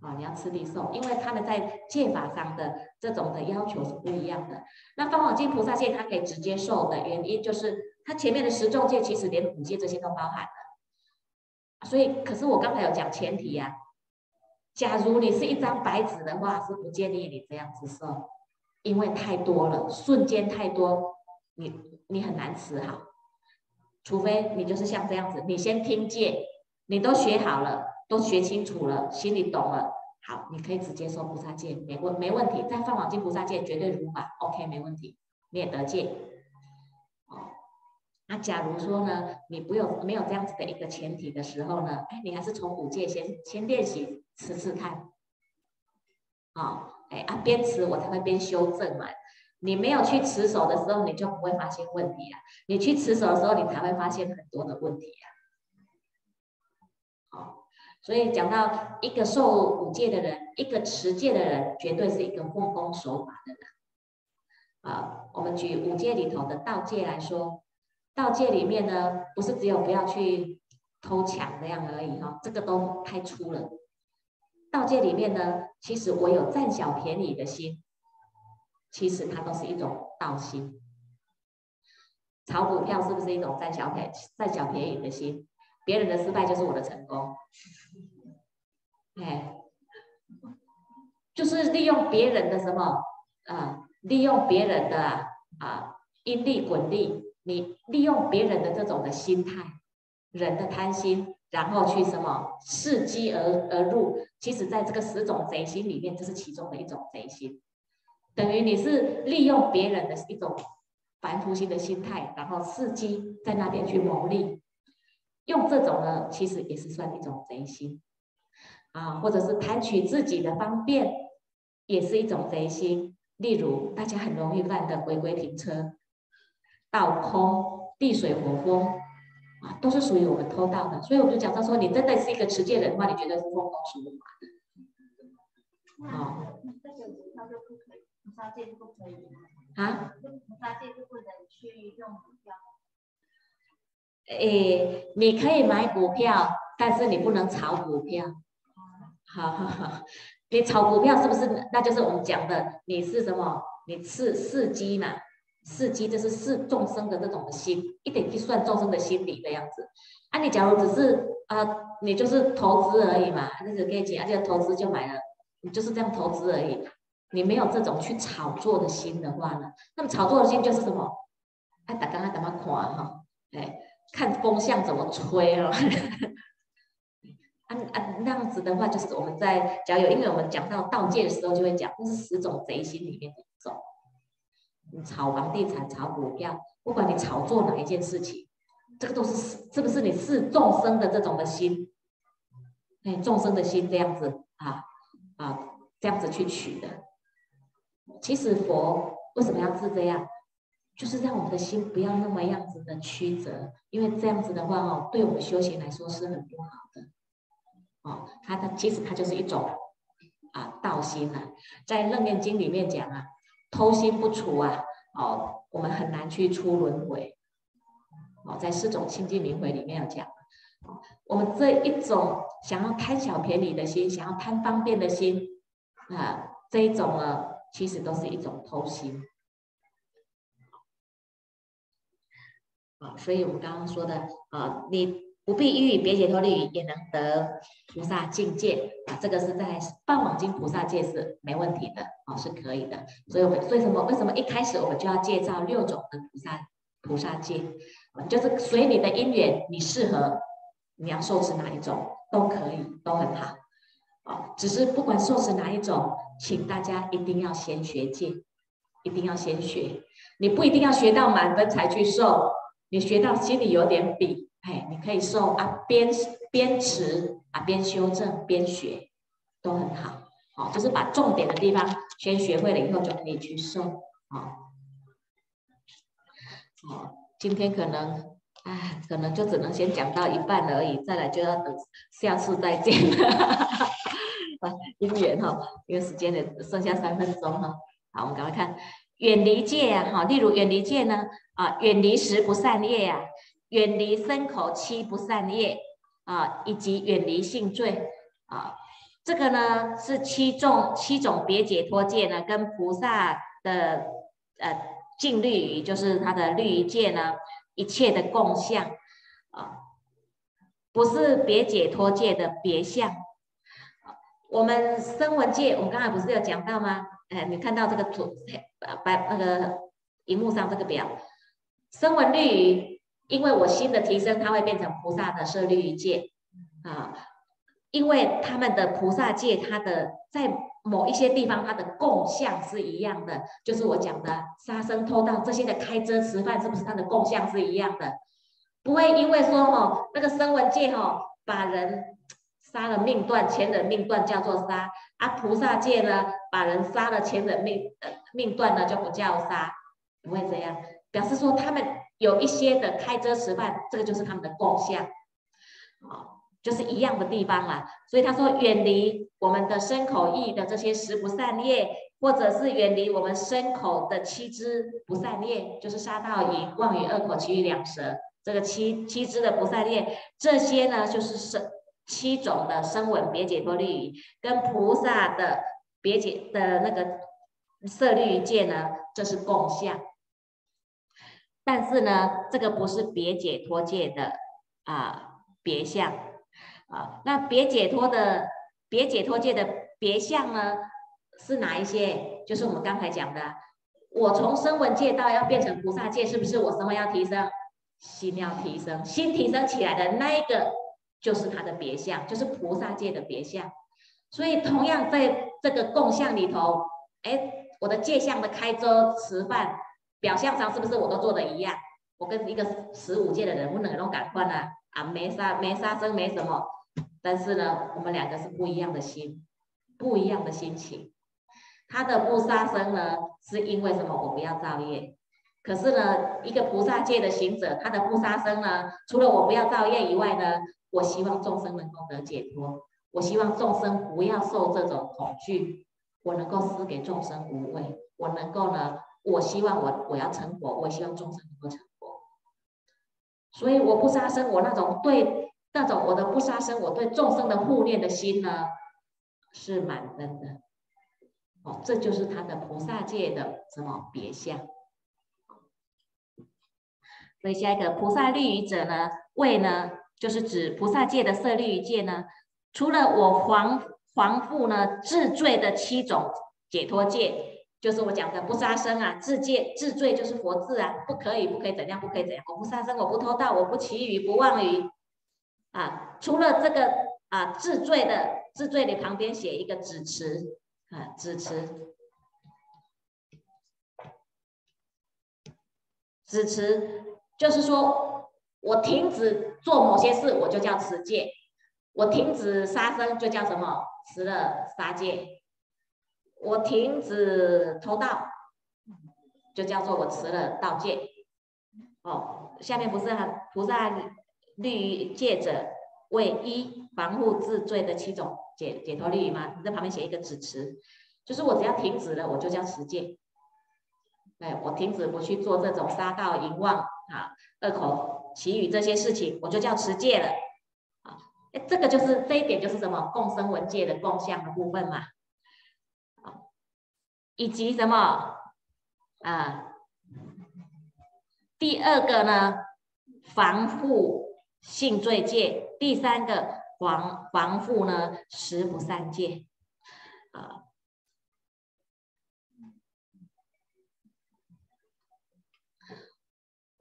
啊，你要次第受，因为他们在戒法上的这种的要求是不一样的。那方网戒菩萨戒它可以直接受的原因，就是它前面的十众戒其实连五戒这些都包含了。所以，可是我刚才有讲前提呀，假如你是一张白纸的话，是不建议你这样子受。因为太多了，瞬间太多，你你很难持好。除非你就是像这样子，你先听戒，你都学好了，都学清楚了，心里懂了，好，你可以直接说菩萨戒，没问没问题，在放网经菩萨戒绝对如法，OK，没问题，你也得戒。哦，那假如说呢，你不有没有这样子的一个前提的时候呢，哎，你还是从五戒先先练习持持看，啊，哎啊，边持我才会边修正嘛。你没有去持守的时候，你就不会发现问题啊。你去持守的时候，你才会发现很多的问题啊。好，所以讲到一个受五戒的人，一个持戒的人，绝对是一个奉公守法的人。啊，我们举五戒里头的道戒来说，道戒里面呢，不是只有不要去偷抢那样而已哈，这个都太粗了。道戒里面呢，其实我有占小便宜的心。其实它都是一种道心，炒股票是不是一种占小便占小便宜的心？别人的失败就是我的成功，哎，就是利用别人的什么啊？利用别人的啊因利滚利，你利用别人的这种的心态，人的贪心，然后去什么伺机而而入？其实在这个十种贼心里面，这是其中的一种贼心。等于你是利用别人的一种凡夫心的心态，然后伺机在那边去牟利，用这种呢，其实也是算一种贼心啊，或者是贪取自己的方便，也是一种贼心。例如大家很容易犯的违规停车、倒空、地水火风啊，都是属于我们偷盗的。所以我就讲到说，你真的是一个持戒人的话，你绝对是奉公守法的啊。菩萨戒不可以啊？菩萨戒就不能去用股票。诶，你可以买股票，但是你不能炒股票。好好好，你炒股票是不是？那就是我们讲的，你是什么？你是伺机嘛？伺机就是视众生的这种心，一点去算众生的心理的样子。啊，你假如只是啊，你就是投资而已嘛，那是可以讲，而且投资就买了，你就是这样投资而已。你没有这种去炒作的心的话呢，那么炒作的心就是什么？哎，大家爱怎么看哈？哎，看风向怎么吹了。<laughs> 啊啊，那样子的话，就是我们在讲有，因为我们讲到道界的时候，就会讲，这是十种贼心里面的一种。你炒房地产、炒股票，不管你炒作哪一件事情，这个都是是不是你是众生的这种的心？哎，众生的心这样子啊啊，这样子去取的。其实佛为什么要治这样？就是让我们的心不要那么样子的曲折，因为这样子的话哦，对我们修行来说是很不好的。哦，它的其实它就是一种啊道心啊，在楞严经里面讲啊，偷心不除啊，哦，我们很难去出轮回。哦，在四种清净轮回里面有讲，我们这一种想要贪小便宜的心，想要贪方便的心啊，这一种呢。其实都是一种偷心啊，所以我们刚刚说的啊，你不必依于别解脱律也能得菩萨境界啊，这个是在《半网经》菩萨戒是没问题的啊，是可以的。所以，我们为什么为什么一开始我们就要介绍六种的菩萨菩萨戒？就是随你的因缘，你适合你要受持哪一种都可以，都很好啊。只是不管受持哪一种。请大家一定要先学戒，一定要先学。你不一定要学到满分才去受，你学到心里有点底，哎，你可以受啊，边边持啊，边修正，边学，都很好。好，就是把重点的地方先学会了以后，就可以去受。好，好，今天可能，哎，可能就只能先讲到一半而已，再来就要等下次再见了。因缘哈，因为时间的剩下三分钟哈，好，我们赶快看远离戒啊，哈，例如远离戒呢，啊，远离十不善业呀，远离身口七不善业啊，以及远离性罪啊，这个呢是七种七种别解脱戒呢，跟菩萨的呃净律仪，就是他的律仪戒呢，一切的共相啊，不是别解脱戒的别相。我们声闻界，我们刚才不是有讲到吗？哎，你看到这个图，白那个荧幕上这个表，声闻律，因为我心的提升，它会变成菩萨的舍律仪界啊。因为他们的菩萨界，它的在某一些地方它的共相是一样的，就是我讲的杀生偷盗这些的开遮吃饭，是不是它的共相是一样的？不会因为说哈那个声闻界哈把人杀了命断，前人命断叫做杀啊，菩萨界呢把人杀了前人命呃命断呢就不叫杀，不会这样，表示说他们有一些的开遮吃饭，这个就是他们的共相，啊，就是一样的地方啦。所以他说远离我们的身口意的这些十不善业，或者是远离我们身口的七支不善业，就是杀盗淫妄语恶口其余两舌。这个七七支的不善业，这些呢就是生七种的声闻别解脱律仪，跟菩萨的别解的那个色律界呢，这是共相。但是呢，这个不是别解脱界的啊别相啊。那别解脱的别解脱界的别相呢，是哪一些？就是我们刚才讲的，我从声闻界到要变成菩萨界，是不是我声闻要提升？心要提升，心提升起来的那一个，就是它的别相，就是菩萨界的别相。所以同样在这个共相里头，哎，我的界相的开遮吃饭，表象上是不是我都做的一样？我跟一个十五界的人不能够感换呢？啊，没杀没杀生没什么，但是呢，我们两个是不一样的心，不一样的心情。他的不杀生呢，是因为什么？我不要造业。可是呢，一个菩萨界的行者，他的不杀生呢，除了我不要造业以外呢，我希望众生能够得解脱，我希望众生不要受这种恐惧，我能够施给众生无畏，我能够呢，我希望我我要成佛，我希望众生能够成佛，所以我不杀生，我那种对那种我的不杀生，我对众生的护念的心呢，是满分的，哦，这就是他的菩萨界的什么别相。所以下一个菩萨律仪者呢，位呢，就是指菩萨界的色律仪界呢，除了我还还复呢治罪的七种解脱戒，就是我讲的不杀生啊，治戒治罪就是佛治啊，不可以不可以怎样不可以怎样，我不杀生，我不偷盗，我不绮语，不妄语啊。除了这个啊治罪的治罪，的旁边写一个止持啊止持，止持。就是说，我停止做某些事，我就叫持戒；我停止杀生，就叫什么持了杀戒；我停止偷盗，就叫做我持了盗戒。哦，下面不是菩萨律戒者为一防护治罪的七种解解脱律吗？你在旁边写一个止持，就是我只要停止了，我就叫持戒。哎，我停止不去做这种杀盗淫妄啊、恶口、其余这些事情，我就叫持戒了啊。这个就是这一点，就是什么共生文界的共相的部分嘛。啊，以及什么啊？第二个呢，防护性罪戒；第三个防防护呢，十不善戒。啊。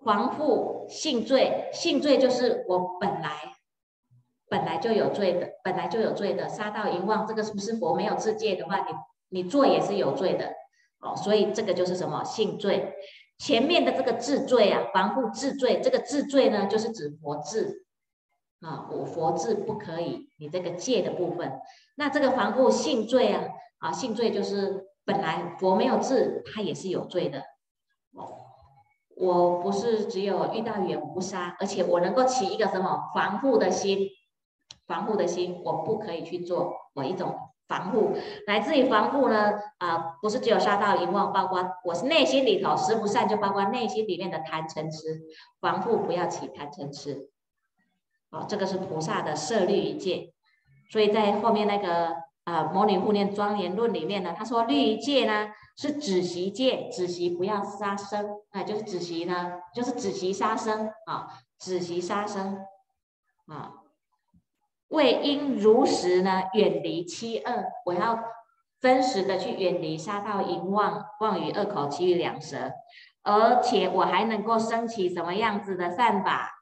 防护性罪，性罪就是我本来本来就有罪的，本来就有罪的，杀盗淫妄，这个是不是佛没有自戒的话，你你做也是有罪的哦。所以这个就是什么性罪？前面的这个治罪啊，防护治罪，这个治罪呢，就是指佛治啊，我佛治不可以，你这个戒的部分。那这个防护性罪啊，啊性罪就是本来佛没有治，他也是有罪的哦。我不是只有遇到缘不杀，而且我能够起一个什么防护的心，防护的心，我不可以去做我一种防护，来自于防护呢啊，不是只有杀到淫妄，包括我是内心里头食不善，就包括内心里面的贪嗔痴，防护不要起贪嗔痴，哦，这个是菩萨的摄律一戒，所以在后面那个啊《摩尼护念庄严论》里面呢，他说律一戒呢。是止息戒，止息不要杀生，哎，就是止息呢，就是止息杀生啊，止息杀生啊，为应如实呢远离七恶，我要真实的去远离杀盗淫妄、妄语恶口、其余两舌，而且我还能够升起什么样子的善法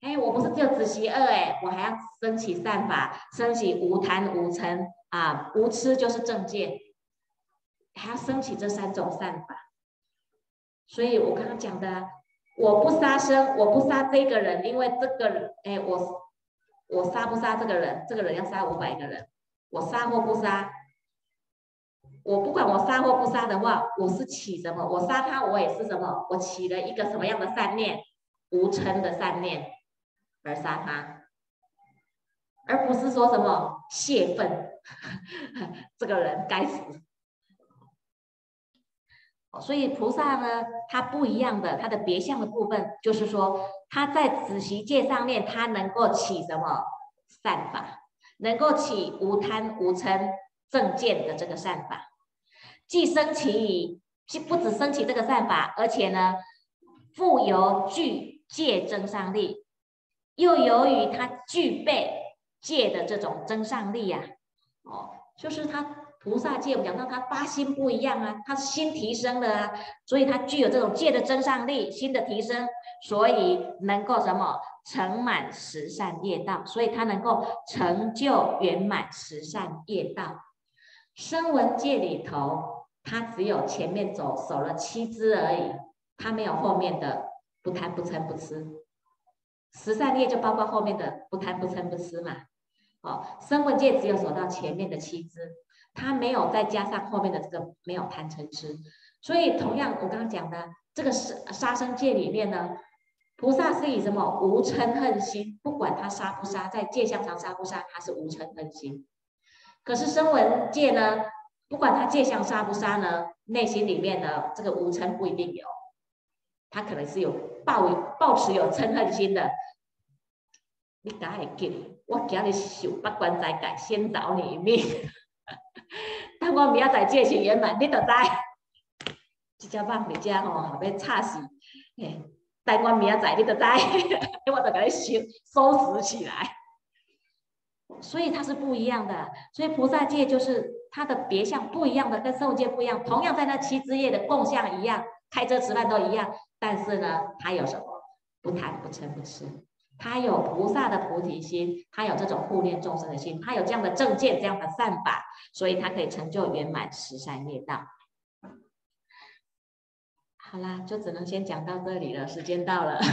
哎，我不是只有子习二哎，我还要升起善法，升起无贪无嗔啊，无痴就是正见，还要升起这三种善法。所以我刚刚讲的，我不杀生，我不杀这个人，因为这个人，哎，我我杀不杀这个人，这个人要杀五百个人，我杀或不杀，我不管我杀或不杀的话，我是起什么？我杀他，我也是什么？我起了一个什么样的善念？无嗔的善念。而杀他，而不是说什么泄愤，<laughs> 这个人该死。所以菩萨呢，他不一样的，他的别相的部分，就是说他在子习界上面，他能够起什么善法，能够起无贪无嗔正见的这个善法，既升起，既不止升起这个善法，而且呢，富有具戒增上力。又由于他具备戒的这种增上力呀，哦，就是他菩萨戒，我们讲到他发心不一样啊，他心提升了啊，所以他具有这种戒的增上力，心的提升，所以能够什么成满十善业道，所以他能够成就圆满十善业道。声闻界里头，他只有前面走走了七支而已，他没有后面的不贪不嗔不痴。十善业就包括后面的不贪不嗔不痴嘛，哦，声闻界只有走到前面的七支，它没有再加上后面的这个没有贪嗔痴，所以同样我刚刚讲的这个杀杀生界里面呢，菩萨是以什么无嗔恨心，不管他杀不杀，在界相上杀不杀，他是无嗔恨心。可是声闻界呢，不管他界相杀不杀呢，内心里面的这个无嗔不一定有。他可能是有抱抱持有嗔恨心的，你敢会记？我今日受八关斋戒，先找你一面。<laughs> 等我明仔载戒行圆满，你就知。<laughs> 这只肉你家吼后要吵死，嘿，等我明仔载你就知，<laughs> 我就给你收收拾起来。所以它是不一样的，所以菩萨戒就是它的别相不一样的，跟受戒不一样。同样在那七枝叶的共相一样，开车吃饭都一样。但是呢，它有什么？不贪不嗔不痴，他有菩萨的菩提心，他有这种护念众生的心，他有这样的正见、这样的善法，所以他可以成就圆满十善业道。好啦，就只能先讲到这里了，时间到了。<laughs>